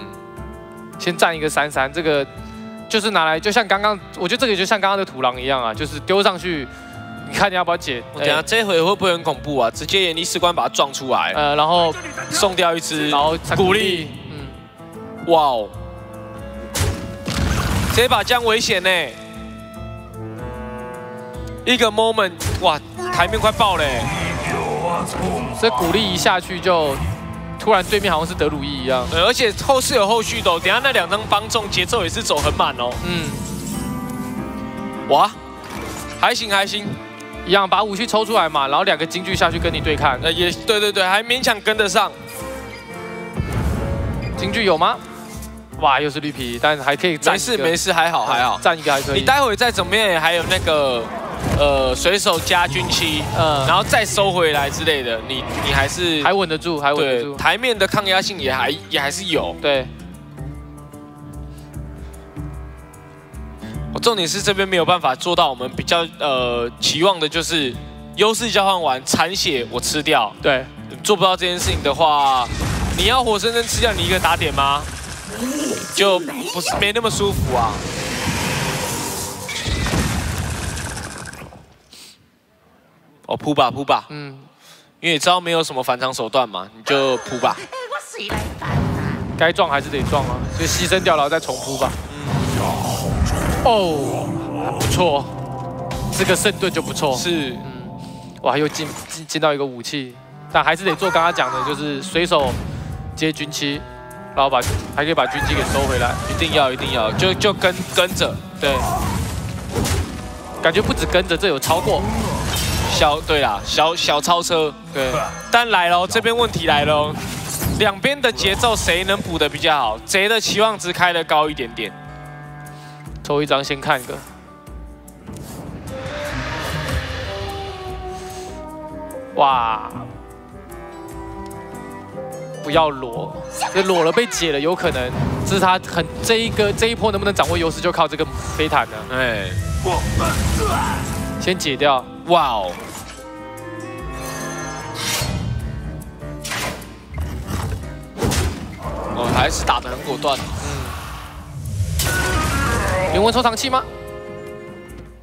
先占一个三三，这个就是拿来就像刚刚，我觉得这个就像刚刚的土狼一样啊，就是丢上去，你看你要不要解？我等下哎这回会不会很恐怖啊？直接眼力士官把它撞出来，呃，然后送掉一只，然后鼓励，嗯，哇哦，这把将危险呢，一个 moment，哇，台面快爆嘞，这鼓励一下去就突然对面好像是德鲁伊一样，对，而且后是有后续的、哦，等下那两张帮中节奏也是走很满哦，嗯，哇，还行还行，一样把武器抽出来嘛，然后两个京剧下去跟你对抗，呃也对对对，还勉强跟得上，京剧有吗？哇，又是绿皮，但还可以站没事没事，还好还好，站一个还可以。你待会再怎么样也还有那个呃水手加军旗，嗯然后再收回来之类的，你你还是还稳得住，还稳得住。台面的抗压性也还也还是有。对，我重点是这边没有办法做到我们比较呃期望的，就是优势交换完残血我吃掉，对，做不到这件事情的话，你要活生生吃掉你一个打点吗？就不是没那么舒服啊。哦，扑吧扑吧，嗯，因为你知道没有什么反常手段嘛，你就扑吧。该撞还是得撞啊，所以牺牲掉，然后再重扑吧。嗯哦，不错，这个圣盾就不错。是，嗯哇，又进进进到一个武器，但还是得做刚刚讲的，就是随手接军旗，然后把还可以把军旗给收回来。一定要一定要，就就跟跟着，对，感觉不止跟着，这有超过。小对啦，小小超车，对，但来喽，这边问题来喽，两边的节奏谁能补的比较好？贼的期望值开的高一点点，抽一张先看一个。哇！不要裸，这裸了被解了，有可能。这是他很这一个这一波能不能掌握优势，就靠这个飞毯了。哎，先解掉，哇哦，哦，还是打得很果断，灵魂收藏器吗？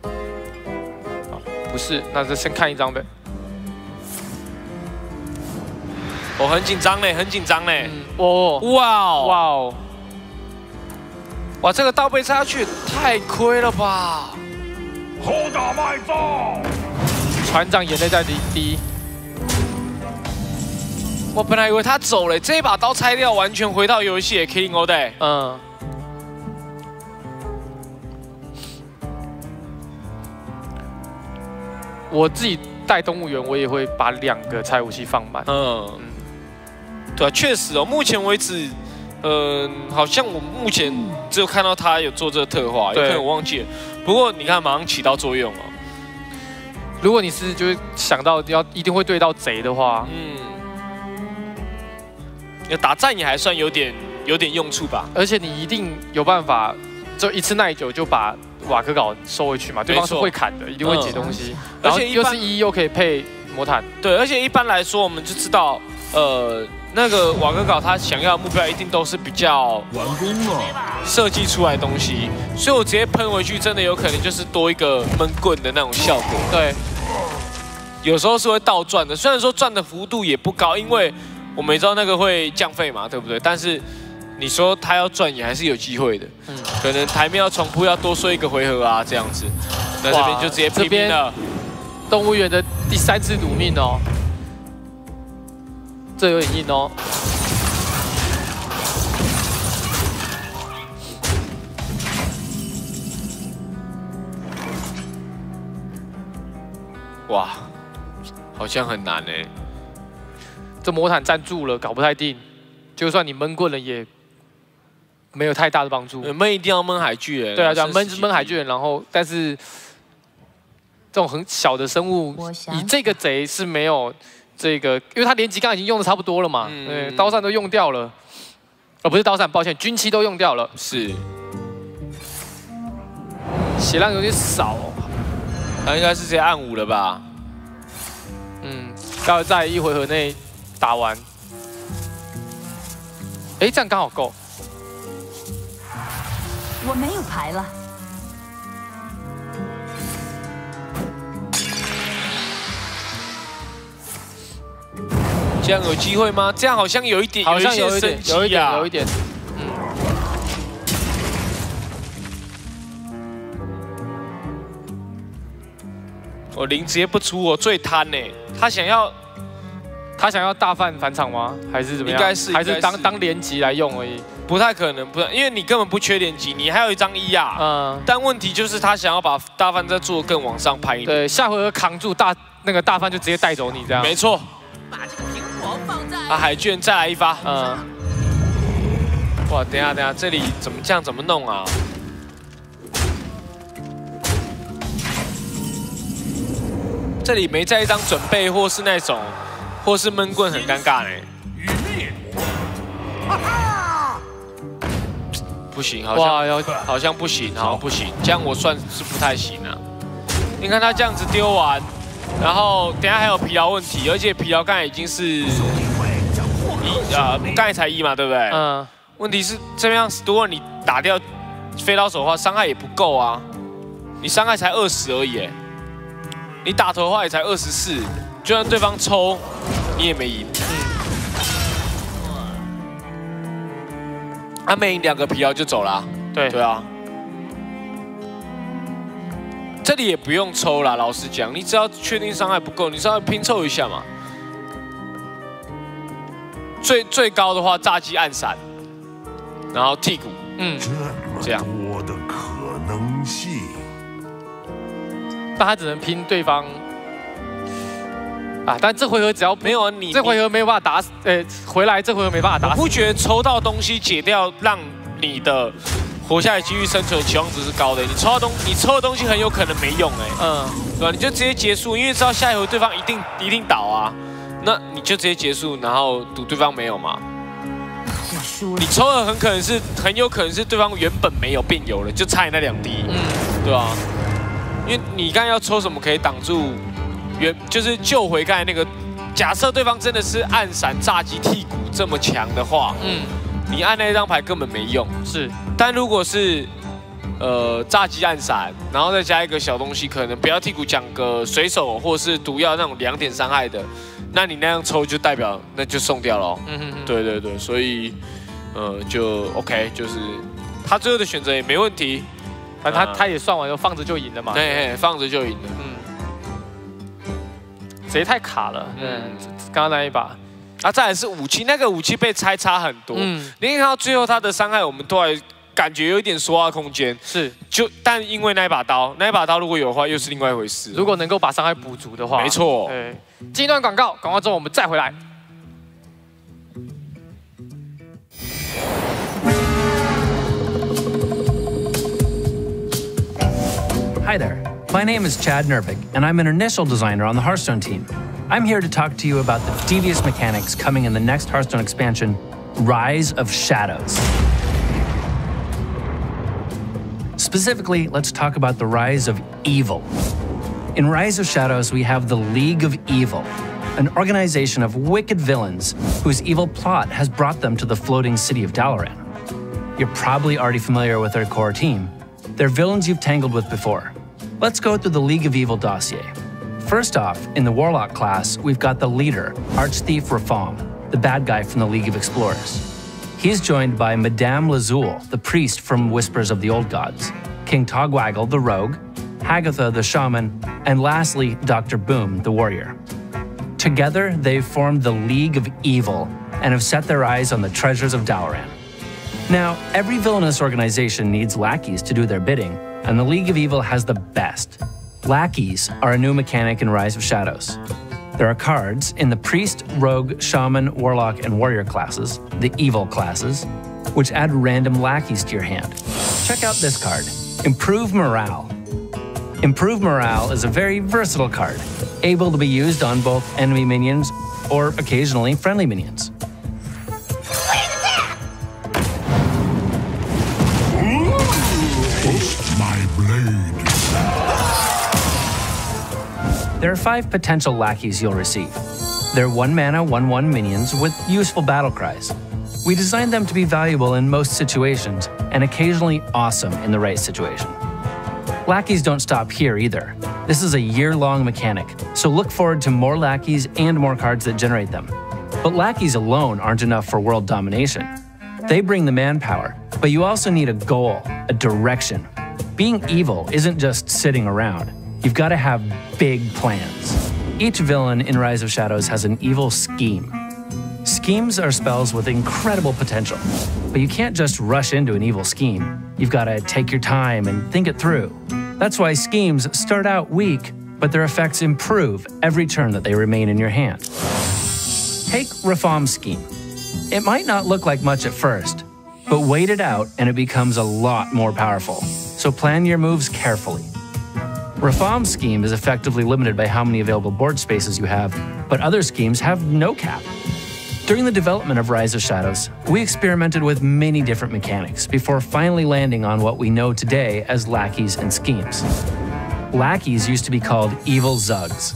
哦不是，那就先看一张呗。我、很紧张嘞，很紧张嘞，哦，哇哦，哇哦，哇，这个倒背插下去太亏了吧？好打麦造，船长眼泪在滴滴。我本来以为他走了，这一把刀拆掉，完全回到游戏 King all day。嗯，我自己带动物园，我也会把两个拆武器放满。嗯，对啊，确实哦，目前为止，嗯、好像我目前只有看到他有做这个特化，有对可能我忘记了。不过你看，马上起到作用哦。如果你是就是想到要一定会对到贼的话，嗯，要打战也还算有点有点用处吧。而且你一定有办法，就一次耐久就把瓦克稿收回去嘛。对方是会砍的，一定会解东西，嗯而且一般又是一又可以配魔毯。对，而且一般来说，我们就知道，呃，那个瓦格稿他想要的目标一定都是比较完工了，设计出来的东西，所以我直接喷回去，真的有可能就是多一个闷棍的那种效果。对，有时候是会倒转的，虽然说转的幅度也不高，因为我们也知道那个会降费嘛，对不对？但是你说他要转也还是有机会的，嗯，可能台面要重铺要多说一个回合啊，这样子。那这边就直接拼命了，动物园的第三次赌命哦，这有点硬哦。哇，好像很难哎。这魔毯站住了，搞不太定。就算你闷棍了，也没有太大的帮助。呃闷一定要闷海巨人，对啊，对啊闷闷海巨人，然后但是这种很小的生物我，想以这个贼是没有这个，因为他连级刚已经用的差不多了嘛，嗯对，刀扇都用掉了，哦，不是刀扇，抱歉，军旗都用掉了，是，血量有点少哦。他应该是直接按五了吧？嗯，要在一回合内打完。哎，这样刚好够。我没有牌了。这样有机会吗？这样好像有一点，好像有一点，有一点，有一点。嗯。我零直接不出，我最贪呢。他想要，他想要大饭返场吗？还是怎么样？应该是，还是当当连级来用而已。不太可能，不，因为你根本不缺连级，你还有一张一啊。嗯。但问题就是他想要把大饭再做更往上拍一点。对，下回合扛住大那个大饭就直接带走你这样。没错。啊，海卷再来一发，嗯，哇，等下等下，这里怎么这样怎么弄啊？这里没在一张准备，或是那种，或是闷棍，很尴尬嘞。不行，好像好像不行，好像不行，这样我算是不太行啊。你看他这样子丢完，然后等下还有疲劳问题，而且疲劳刚才已经是。一啊，刚才才一嘛，对不对？嗯。问题是这样，如果你打掉飞刀手的话，伤害也不够啊。你伤害才二十而已，你打头的话也才二十四，就算对方抽，你也没赢。嗯。他没赢两个疲劳就走了。对。对啊。这里也不用抽了，老实讲，你只要确定伤害不够，你稍微拼凑一下嘛。最最高的话，炸鸡暗闪，然后剔骨，嗯，这样多的可能性，但他只能拼对方啊！但这回合只要没有你，这回合没有办法打死，呃，回来这回合没办法打死。不觉得抽到东西解掉，让你的活下来继续生存的期望值是高的？你抽的东，你抽的东西很有可能没用，哎，嗯，对吧？你就直接结束，因为知道下一回对方一定一定倒啊。那你就直接结束，然后赌对方没有嘛？你抽的很可能是，很有可能是对方原本没有变有了，就差你那两滴，嗯，对吧？因为你刚才要抽什么可以挡住原，就是救回刚才那个。假设对方真的是暗闪炸鸡剔骨这么强的话，嗯，你按那张牌根本没用。是，但如果是呃炸鸡暗闪，然后再加一个小东西，可能不要剔骨，讲个水手或是毒药那种两点伤害的。那你那样抽就代表那就送掉了，嗯哼，对对对，所以，呃，就 OK，就是他最后的选择也没问题，反正他他也算完就放着就赢了嘛，对，放着就赢了，嗯，贼太卡了，嗯，刚刚那一把，啊，再来是武器，那个武器被拆差很多，嗯，你看到最后他的伤害，我们都还。感觉有一点说话空间，是就但因为那一把刀，那一把刀如果有的话，又是另外一回事。如果能够把伤害补足的话，没错。对，进一段广告，广告之后我们再回来。Hi there, my name is Chad Nervig, and I'm an initial designer on the Hearthstone team. I'm here to talk to you about the devious mechanics coming in the next Hearthstone expansion, Rise of Shadows. Specifically, let's talk about the rise of evil. In Rise of Shadows, we have the League of Evil, an organization of wicked villains whose evil plot has brought them to the floating city of Dalaran. You're probably already familiar with their core team. They're villains you've tangled with before. Let's go through the League of Evil dossier. First off, in the Warlock class, we've got the leader, Archthief Rafam, the bad guy from the League of Explorers. He's joined by Madame Lazul, the priest from Whispers of the Old Gods, King Togwaggle, the rogue, Hagatha, the shaman, and lastly, Dr. Boom, the warrior. Together, they've formed the League of Evil and have set their eyes on the treasures of Dalaran. Now, every villainous organization needs lackeys to do their bidding, and the League of Evil has the best. Lackeys are a new mechanic in Rise of Shadows. There are cards in the Priest, Rogue, Shaman, Warlock, and Warrior classes, the Evil classes, which add random lackeys to your hand. Check out this card Improve Morale. Improve Morale is a very versatile card, able to be used on both enemy minions or occasionally friendly minions. There are five potential lackeys you'll receive. They're 1 mana, 1 1 minions with useful battle cries. We designed them to be valuable in most situations and occasionally awesome in the right situation. Lackeys don't stop here either. This is a year long mechanic, so look forward to more lackeys and more cards that generate them. But lackeys alone aren't enough for world domination. They bring the manpower, but you also need a goal, a direction. Being evil isn't just sitting around, you've got to have big plans. Each villain in Rise of Shadows has an evil scheme. Schemes are spells with incredible potential, but you can't just rush into an evil scheme. You've got to take your time and think it through. That's why schemes start out weak, but their effects improve every turn that they remain in your hand. Take Rafam's scheme. It might not look like much at first, but wait it out and it becomes a lot more powerful. So plan your moves carefully. Rafam's scheme is effectively limited by how many available board spaces you have, but other schemes have no cap. During the development of Rise of Shadows, we experimented with many different mechanics before finally landing on what we know today as lackeys and schemes. Lackeys used to be called evil zugs.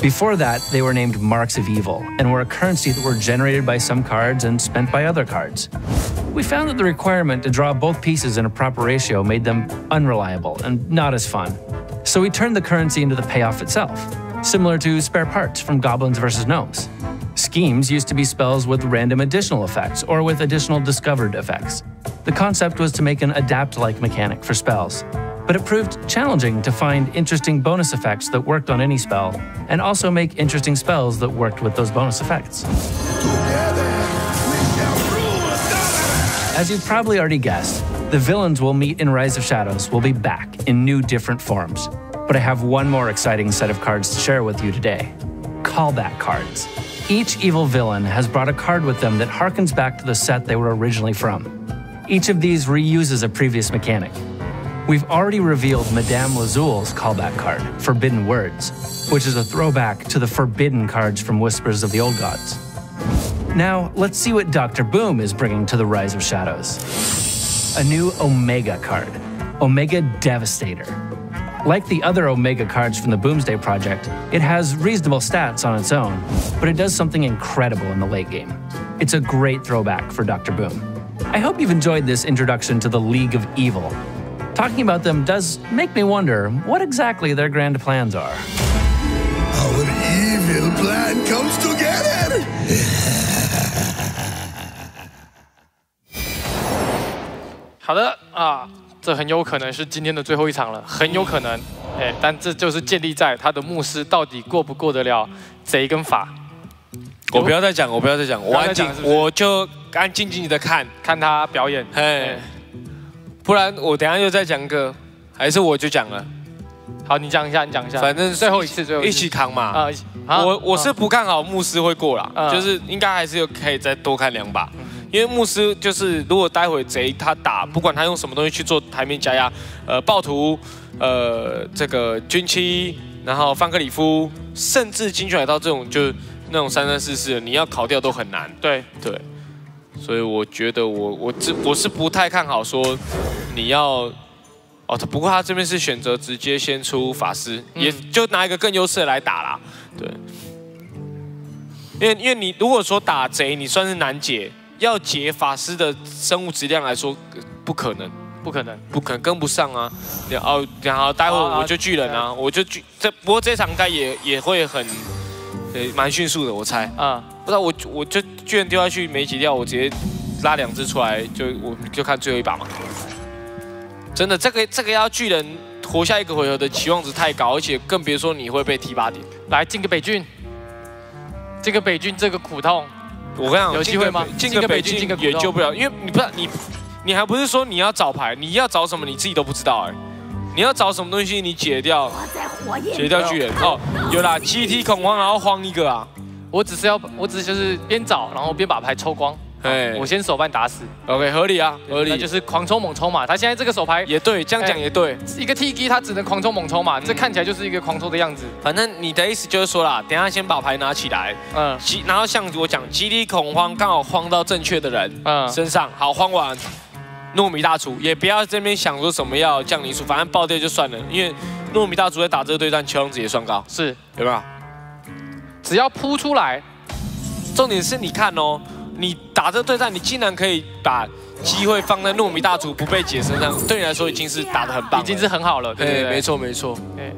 Before that, they were named marks of evil and were a currency that were generated by some cards and spent by other cards. We found that the requirement to draw both pieces in a proper ratio made them unreliable and not as fun. So we turned the currency into the payoff itself, similar to spare parts from Goblins vs. Gnomes. Schemes used to be spells with random additional effects or with additional discovered effects. The concept was to make an adapt like mechanic for spells, but it proved challenging to find interesting bonus effects that worked on any spell, and also make interesting spells that worked with those bonus effects. As you've probably already guessed, the villains we'll meet in Rise of Shadows will be back in new different forms. But I have one more exciting set of cards to share with you today callback cards. Each evil villain has brought a card with them that harkens back to the set they were originally from. Each of these reuses a previous mechanic. We've already revealed Madame Lazul's callback card, Forbidden Words, which is a throwback to the forbidden cards from Whispers of the Old Gods. Now, let's see what Dr. Boom is bringing to the Rise of Shadows. A new Omega card, Omega Devastator. Like the other Omega cards from the Boomsday Project, it has reasonable stats on its own, but it does something incredible in the late game. It's a great throwback for Dr. Boom. I hope you've enjoyed this introduction to the League of Evil. Talking about them does make me wonder what exactly their grand plans are. Our evil plan comes together! 好的啊，这很有可能是今天的最后一场了，很有可能。哎，但这就是建立在他的牧师到底过不过得了贼跟法。我不要再讲，我不要再讲，我安静，我就安静静的看看他表演。嘿，不然我等下又再讲个，还是我就讲了。好，你讲一下，你讲一下。反正最后一次，最后一起扛嘛。啊，我我是不看好牧师会过啦，就是应该还是有可以再多看两把。因为牧师就是，如果待会贼他打，不管他用什么东西去做台面加压，呃，暴徒，呃，这个军妻，然后范克里夫，甚至金犬海盗这种，就那种三三四四，你要考掉都很难。对对，所以我觉得我我这我是不太看好说你要，哦，他不过他这边是选择直接先出法师，也就拿一个更优势的来打啦。对，因为因为你如果说打贼，你算是难解。要解法师的生物质量来说，不可能，不可能，不可能跟不上啊！哦，然后待会我就巨人啊，我就巨这不过这场应该也也会很，呃，蛮迅速的，我猜啊。不知道我我就巨人丢下去没解掉，我直接拉两只出来，就我就看最后一把嘛。真的，这个这个要巨人活下一个回合的期望值太高，而且更别说你会被提八点。来进个北郡，这个北郡这个苦痛。我跟你讲，有机会吗？进个北京也救不了，因为你不知道你，你还不是说你要找牌，你要找什么你自己都不知道哎，你要找什么东西你解掉，解掉巨人哦，有啦，集体恐慌然后慌一个啊，我只是要，我只是就是边找然后边把牌抽光。哎，我先手办打死，OK，合理啊，合理，就是狂冲猛冲嘛。他现在这个手牌也对，这样讲也对。一个 T G 他只能狂冲猛冲嘛，这看起来就是一个狂冲的样子。反正你的意思就是说啦，等下先把牌拿起来，嗯，然后像我讲，集体恐慌刚好慌到正确的人嗯。身上，好慌完，糯米大厨也不要这边想说什么要降临数，反正爆掉就算了，因为糯米大厨在打这个对战，球王子也算高，是。有没有？只要扑出来，重点是你看哦，你打这个对战，你竟然可以把机会放在糯米大厨不被解身上，对你来说已经是打得很棒，已经是很好了，对没错没错。对。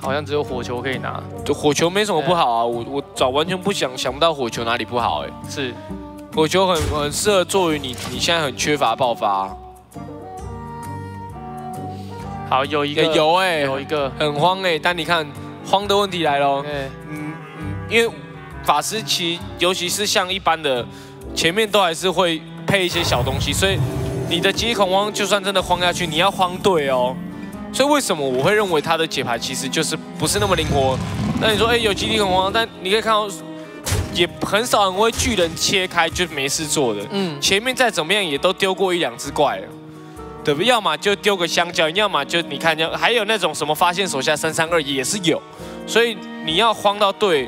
好像只有火球可以拿，就火球没什么不好啊，我我早完全不想想不到火球哪里不好哎、是。火球很很适合作为你你现在很缺乏爆发，好有一个。也有哎、有一个。很慌哎、但你看慌的问题来喽，对嗯嗯，因为法师其尤其是像一般的前面都还是会配一些小东西，所以你的极恐慌就算真的慌下去，你要慌对哦。所以为什么我会认为他的解牌其实就是不是那么灵活？那你说，哎，有集体恐慌，但你可以看到，也很少人会巨人切开就没事做的。嗯，前面再怎么样也都丢过一两只怪了，对不对？要么就丢个香蕉，要么就你看，要还有那种什么发现手下三三二也是有，所以你要慌到对，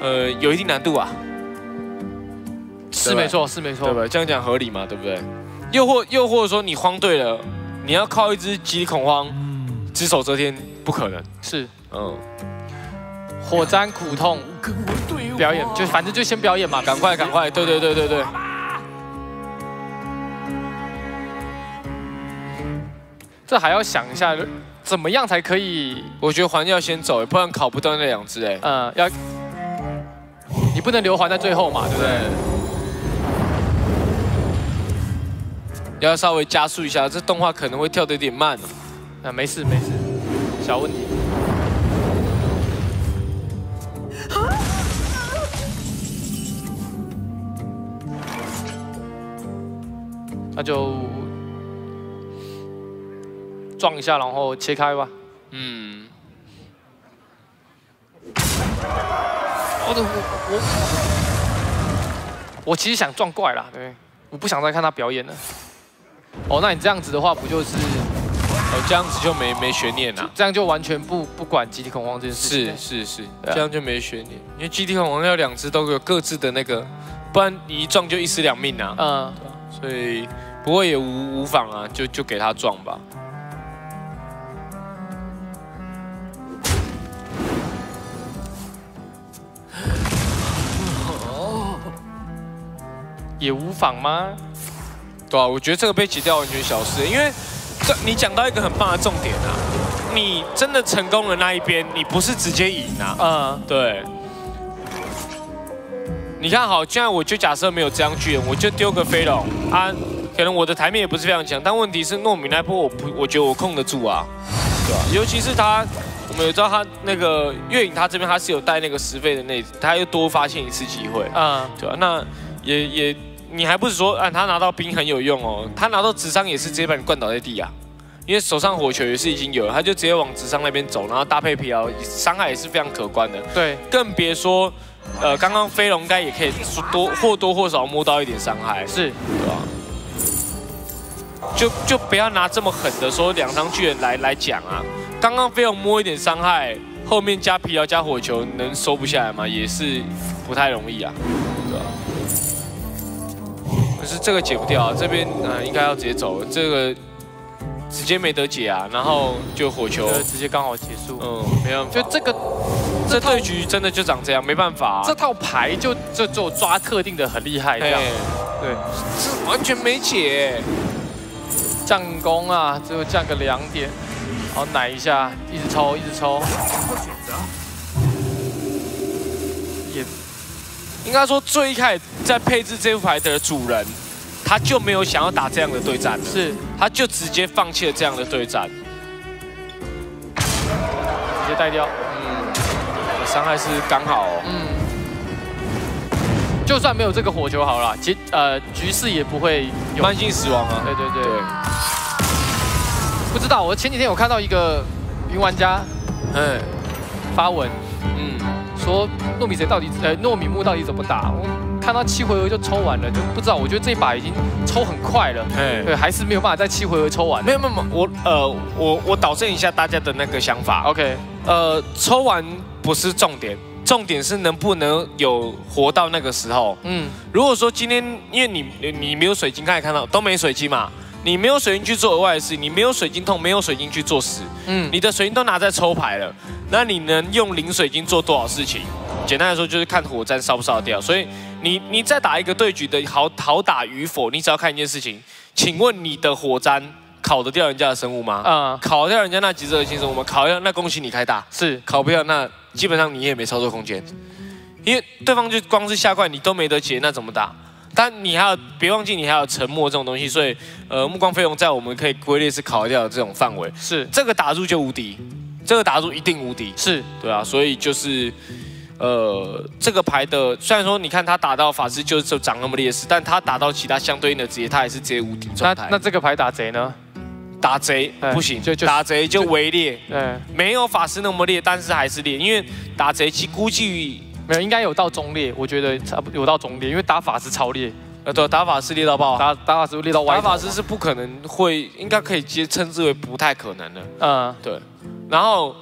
呃，有一定难度啊。是没错，是没错，对吧？这样讲合理嘛，对不对？又或又或者说你慌对了，你要靠一只集体恐慌，只手遮天，不可能。是，嗯，火灾苦痛，表演就反正就先表演嘛，赶快赶快，对对对对对。这还要想一下，怎么样才可以？我觉得环要先走，不然考不到那两只哎。嗯，要你不能留环在最后嘛，对不对？要稍微加速一下，这动画可能会跳得有点慢。啊，没事没事，小问题。那就撞一下，然后切开吧。嗯。我的我我我其实想撞怪啦，对，我不想再看他表演了。哦，那你这样子的话，不就是哦这样子就没没悬念了？这样就完全不不管集体恐慌这件事情。是是是，这样就没悬念，因为集体恐慌要两只都有各自的那个，不然你一撞就一死两命啊。嗯，所以不过也无无妨啊，就就给他撞吧。也无妨吗？对啊，我觉得这个被挤掉完全小事，因为这你讲到一个很棒的重点啊，你真的成功的那一边，你不是直接赢啊，嗯，对。你看好，现在我就假设没有这样巨人，我就丢个飞龙。啊，可能我的台面也不是非常强，但问题是糯米那波我不，我觉得我控得住啊，对吧、尤其是他，我们有知道他那个月影，他这边他是有带那个十倍的那，他又多发现一次机会，嗯，对吧、那也也，你还不是说啊，他拿到兵很有用哦，他拿到直伤也是直接把你灌倒在地啊，因为手上火球也是已经有了，他就直接往直伤那边走，然后搭配疲劳，伤害也是非常可观的。对，更别说，呃，刚刚飞龙应该也可以多或多或少摸到一点伤害，是，对吧？就就不要拿这么狠的说两张巨人来来讲啊，刚刚飞龙摸一点伤害，后面加疲劳加火球能收不下来吗？也是不太容易啊，对吧？可是这个解不掉、啊，这边呃应该要直接走，这个直接没得解啊，然后就火球。呃，直接刚好结束。嗯，没办法，就这个这对局真的就长这样，没办法、啊，这套牌就就就抓特定的很厉害这样，对，这完全没解、降攻啊，最后降个两点，然后奶一下，一直抽，一直抽，应该说最一开始在配置这副牌的主人，他就没有想要打这样的对战，是。他就直接放弃了这样的对战，直接带掉，嗯，伤害是刚好、哦，嗯，就算没有这个火球好了，其呃局势也不会有。慢性死亡啊，对对对，对，不知道，我前几天有看到一个云玩家嗯发文。嗯，说糯米贼到底呃糯米木到底怎么打，我看到七回合就抽完了，就不知道，我觉得这一把已经抽很快了，哎对，还是没有办法在七回合抽完。没。有没有没有，我呃我我导正一下大家的那个想法，OK，呃，抽完不是重点，重点是能不能有活到那个时候。嗯，如果说今天因为你你没有水晶，刚才看到都没水晶嘛，你没有水晶去做额外的事，你没有水晶痛，没有水晶去做事，嗯，你的水晶都拿在抽牌了，那你能用零水晶做多少事情？简单来说就是看火山烧不烧得掉。所以你你再打一个对局的好好打与否，你只要看一件事情，请问你的火山烤得掉人家的生物吗？嗯，烤掉人家那几只恶心生物吗？烤掉那恭喜你开大，是烤不掉那基本上你也没操作空间，因为对方就光是下怪你都没得解，那怎么打？但你还有别忘记你还有沉默这种东西，所以呃目光飞龙在我们可以归类是烤得掉的这种范围，是这个打入就无敌，这个打入一定无敌，是对啊，所以就是。呃，这个牌的虽然说你看他打到法师就就长那么劣势，但他打到其他相对应的职业，他也是直接无敌状态。那那这个牌打贼呢？打贼哎不行，就就打贼就围猎，对，没有法师那么烈，但是还是烈，因为打贼其估计没有，应该有到中列，我觉得差不多有到中列，因为打法师超烈，呃对打法师劣到爆，打打法是烈到歪打法师是不可能会，应该可以接称之为不太可能的，嗯，对，然后。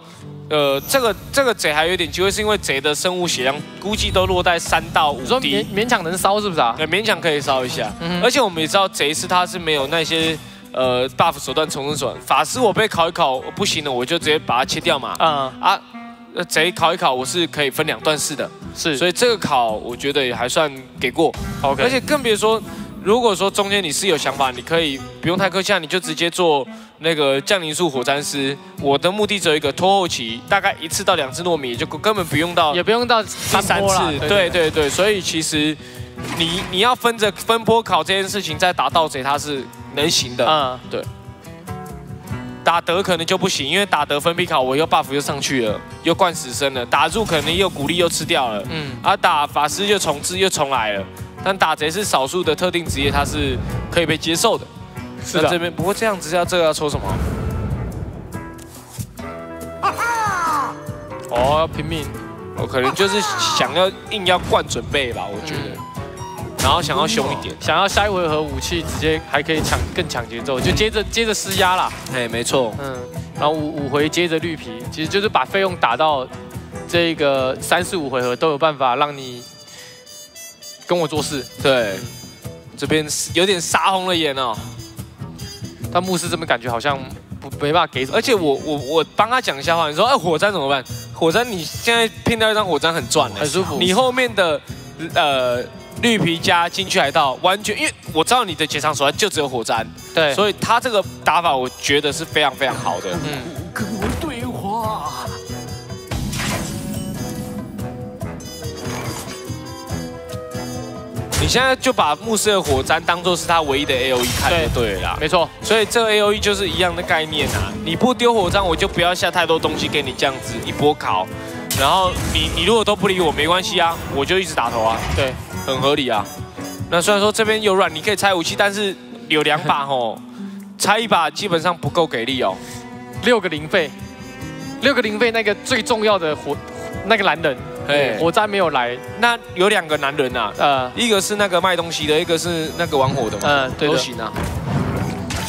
呃，这个这个贼还有点机会，是因为贼的生物血量估计都落在三到五你说滴勉，勉强能烧是不是啊？对，勉强可以烧一下。嗯而且我们也知道贼是他是没有那些呃 buff 手段、重生手段。法师我被烤一烤不行了，我就直接把它切掉嘛。嗯，啊，呃贼考一考我是可以分两段式的，是，所以这个考我觉得也还算给过。OK，而且更别说，如果说中间你是有想法，你可以不用太客气啊，你就直接做那个降临术火山师。我的目的只有一个拖后期，大概一次到两次糯米，就根本不用到也不用到第三次。对对对，所以其实你你要分着分波考这件事情，再打盗贼它是能行的。嗯，对。打德可能就不行，因为打德分批考，我又 buff 又上去了，又灌死身了。打入可能又鼓励又吃掉了，嗯，啊，打法师又重置又重来了。但打贼是少数的特定职业，它是可以被接受的。是的，这边不过这样子要这个要抽什么？哦，要拼命，我可能就是想要硬要灌准备吧，我觉得。然后想要凶一点，想要下一回合武器直接还可以抢更抢节奏，就接着接着施压啦，哎，没错，嗯，然后五五回接着绿皮，其实就是把费用打到这个三四五回合都有办法让你跟我做事。对，这边有点杀红了眼哦。但牧师这边感觉好像不没办法给而且我我我帮他讲一下话，你说哎火山怎么办？火山你现在骗掉一张火山很赚的，很舒服你后面的呃绿皮加金曲海盗完全，因为我知道你的解场手段就只有火山，对，所以他这个打法我觉得是非常非常好的。嗯，跟我对话。你现在就把牧师的火山当做是他唯一的 A O E 看就对了啦。没错，所以这个 A O E 就是一样的概念啊，你不丢火山，我就不要下太多东西给你这样子一波烤，然后你你如果都不理我没关系啊，我就一直打头啊，对，很合理啊。那虽然说这边有软，你可以拆武器，但是有两把吼，拆一把基本上不够给力哦。六个零费，六个零费那个最重要的火那个男人，哎火灾没有来，那有两个男人呐、呃，一个是那个卖东西的，一个是那个玩火的嘛，嗯对的都行啊。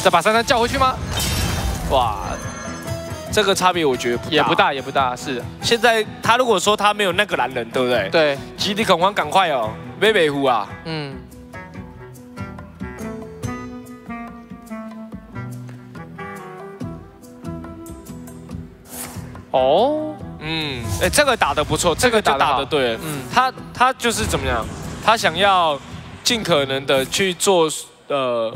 再把珊珊叫回去吗？哇，这个差别我觉得不也不。大，也不大，是，现在他如果说他没有那个男人，对不对？对，集体恐慌，赶快哦，北北湖啊！嗯。哦，嗯，哎，这个打得不错，这个就打得好打得对。嗯，他他就是怎么样？他想要尽可能的去做，呃，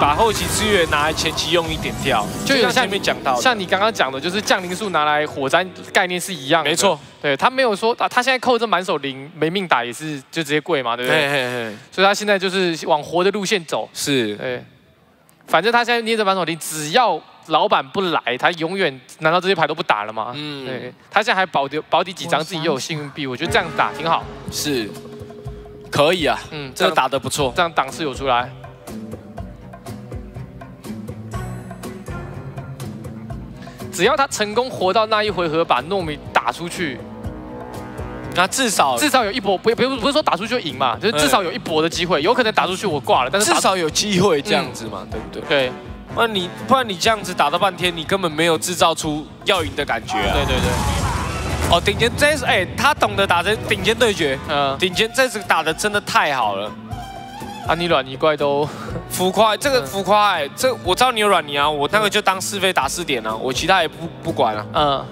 把后期资源拿来前期用一点掉，就有像像前面讲到的，像你刚刚讲的，就是降临术拿来火灾概念是一样的。没错，对他没有说啊，他现在扣这满手零没命打也是就直接跪嘛，对不嘿对？嘿嘿，所以他现在就是往活的路线走。是，对，反正他现在捏着满手零，只要老板不来，他永远难道这些牌都不打了吗？嗯对，他现在还保留保底几张，自己又有幸运币，我觉得这样打挺好。是，可以啊，嗯，这个打得不错。这样档次有出来。只要他成功活到那一回合，把糯米打出去，那至少至少有一波，不不不是说打出去就赢嘛，就是至少有一搏的机会。有可能打出去我挂了，但是至少有机会这样子嘛，对不对？对不然你不然你这样子打到半天，你根本没有制造出要赢的感觉啊。对对对。哦，顶尖这是哎，他懂得打这顶尖对决，嗯，顶尖这次打的真的太好了。啊，你软泥怪都 浮夸，这个浮夸哎，这我知道你有软泥啊，我那个就当是非打四点啊，我其他也不不管了。嗯，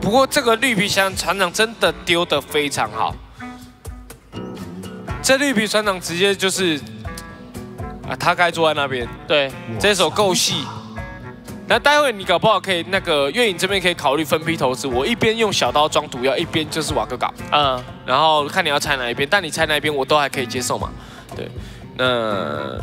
不过这个绿皮箱船长真的丢的非常好，这绿皮船长直接就是啊，他该坐在那边。对，这手够细。那待会你搞不好可以那个月影这边可以考虑分批投资，我一边用小刀装毒药，一边就是瓦格搞。嗯，然后看你要拆哪一边，但你拆哪一边我都还可以接受嘛。对。那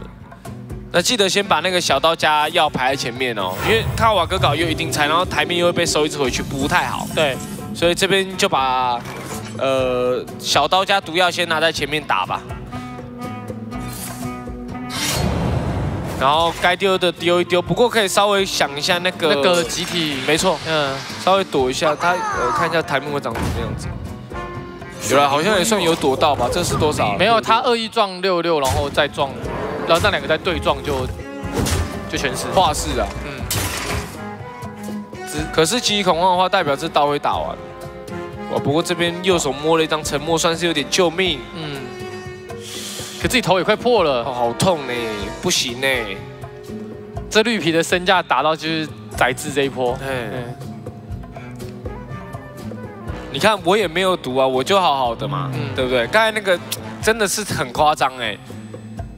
那记得先把那个小刀加药排在前面哦，因为卡瓦格搞又一定拆，然后台面又会被收一次回去，不太好。对，所以这边就把呃小刀加毒药先拿在前面打吧，然后该丢的丢一丢，不过可以稍微想一下那个那个集体，没错，嗯，稍微躲一下，他呃看一下台面会长什么样子。有了，好像也算有躲到吧？这是多少？没有，他恶意撞六六，然后再撞，然后那两个再对撞就就全是画式啊。嗯。只可是极恐慌的话，代表这刀会打完。哇，不过这边右手摸了一张沉默，算是有点救命。嗯。可自己头也快破了，好痛呢，不行呢。这绿皮的身价打到就是宰制这一波。嗯。你看我也没有毒啊，我就好好的嘛，对不对？刚才那个真的是很夸张哎，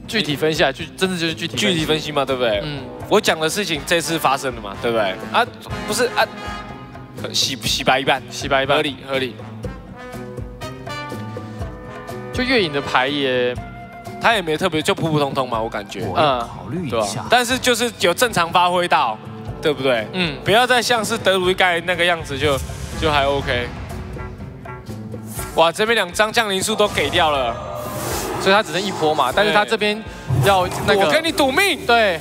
具体分析啊，具真的就是具体具体分析嘛，对不对？嗯，我讲的事情这次发生了嘛，对不对？啊，不是啊，洗洗白一半，洗白一半，合理合理。就月影的牌也，他也没特别，就普普通通嘛，我感觉。嗯，考虑一下。但是就是有正常发挥到，对不对？嗯，不要再像是德鲁伊盖那个样子，就就还 OK。哇，这边两张降临术都给掉了，所以他只剩一波嘛。但是他这边要那个，我跟你赌命。对，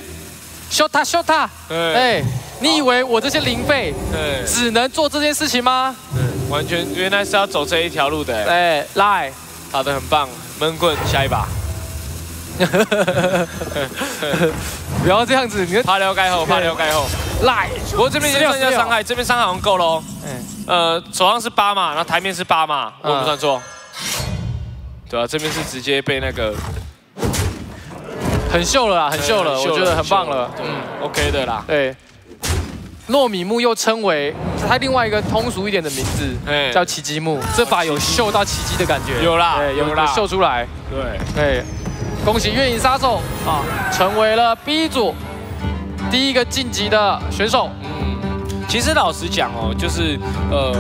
修他修他。对，你以为我这些零费，对，只能做这件事情吗？对，完全原来是要走这一条路的。哎，来，打的很棒，闷棍下一把。不要这样子，你怕撩盖后，怕撩盖后。来，不过这边剩下伤害，这边伤害好像够喽。嗯。呃，手上是八嘛，然后台面是八嘛，我不算错。对啊，这边是直接被那个很秀了啦，很秀了，我觉得很棒了。嗯，OK 的啦。对，糯米木又称为它另外一个通俗一点的名字，叫奇迹木。这把有秀到奇迹的感觉，有啦，有啦，秀出来。对，对，恭喜月影杀手啊，成为了 B 组第一个晋级的选手。其实老实讲哦，就是呃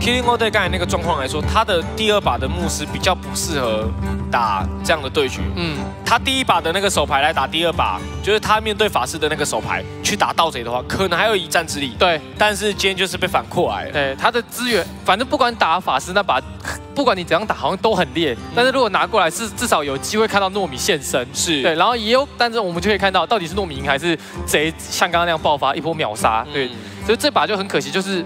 ，Killing All Day 刚才那个状况来说，他的第二把的牧师比较不适合打这样的对局。嗯，他第一把的那个手牌来打第二把，就是他面对法师的那个手牌去打盗贼的话，可能还有一战之力。对，但是今天就是被反过来了。对，他的资源，反正不管打法师那把，不管你怎样打，好像都很烈。但是如果拿过来，是至少有机会看到糯米现身。是对，然后也有，但是我们就可以看到到底是糯米赢还是贼像刚刚那样爆发一波秒杀。对。所以这把就很可惜，就是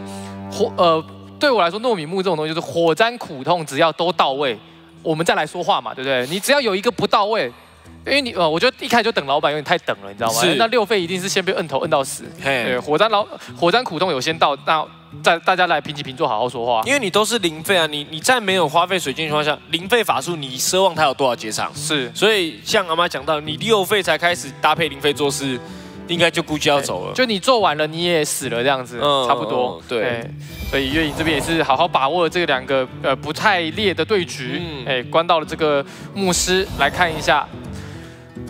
火呃，对我来说，糯米木这种东西就是火沾苦痛，只要都到位，我们再来说话嘛，对不对？你只要有一个不到位，因为你呃，我觉得一开始就等老板有点太等了，你知道吗？那六费一定是先被摁头摁到死。对，火沾老火沾苦痛有先到，那再大家来平起平坐，好好说话。因为你都是零费啊，你你在没有花费水晶情况下，零费法术，你奢望它有多少结场？是，所以像阿妈讲到，你六费才开始搭配零费做事。应该就估计要走了，就你做完了，你也死了这样子，差不多。对，所以月影这边也是好好把握了这两个呃不太烈的对局，哎，关到了这个牧师来看一下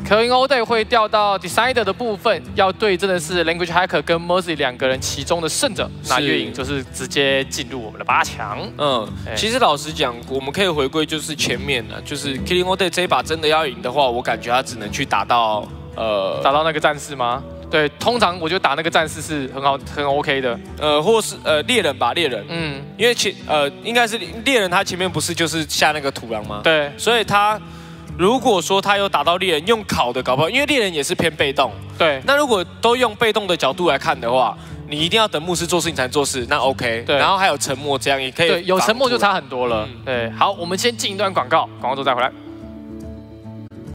，Killing All Day 会掉到 Decider 的部分，要对真的是 Language Hacker 跟 Mercy 两个人其中的胜者，那月影就是直接进入我们的八强。嗯，其实老实讲，我们可以回归就是前面的，就是 Killing All Day 这一把真的要赢的话，我感觉他只能去打到。呃，打到那个战士吗？对，通常我觉得打那个战士是很好、很 OK 的。呃，或是呃猎人吧，猎人。嗯，因为前呃应该是猎人，他前面不是就是下那个土壤吗？对，所以他如果说他有打到猎人，用烤的搞不好，因为猎人也是偏被动。对，那如果都用被动的角度来看的话，你一定要等牧师做事情才能做事，那 OK。对，然后还有沉默，这样也可以。对，有沉默就差很多了。对，好，我们先进一段广告，广告之后再回来。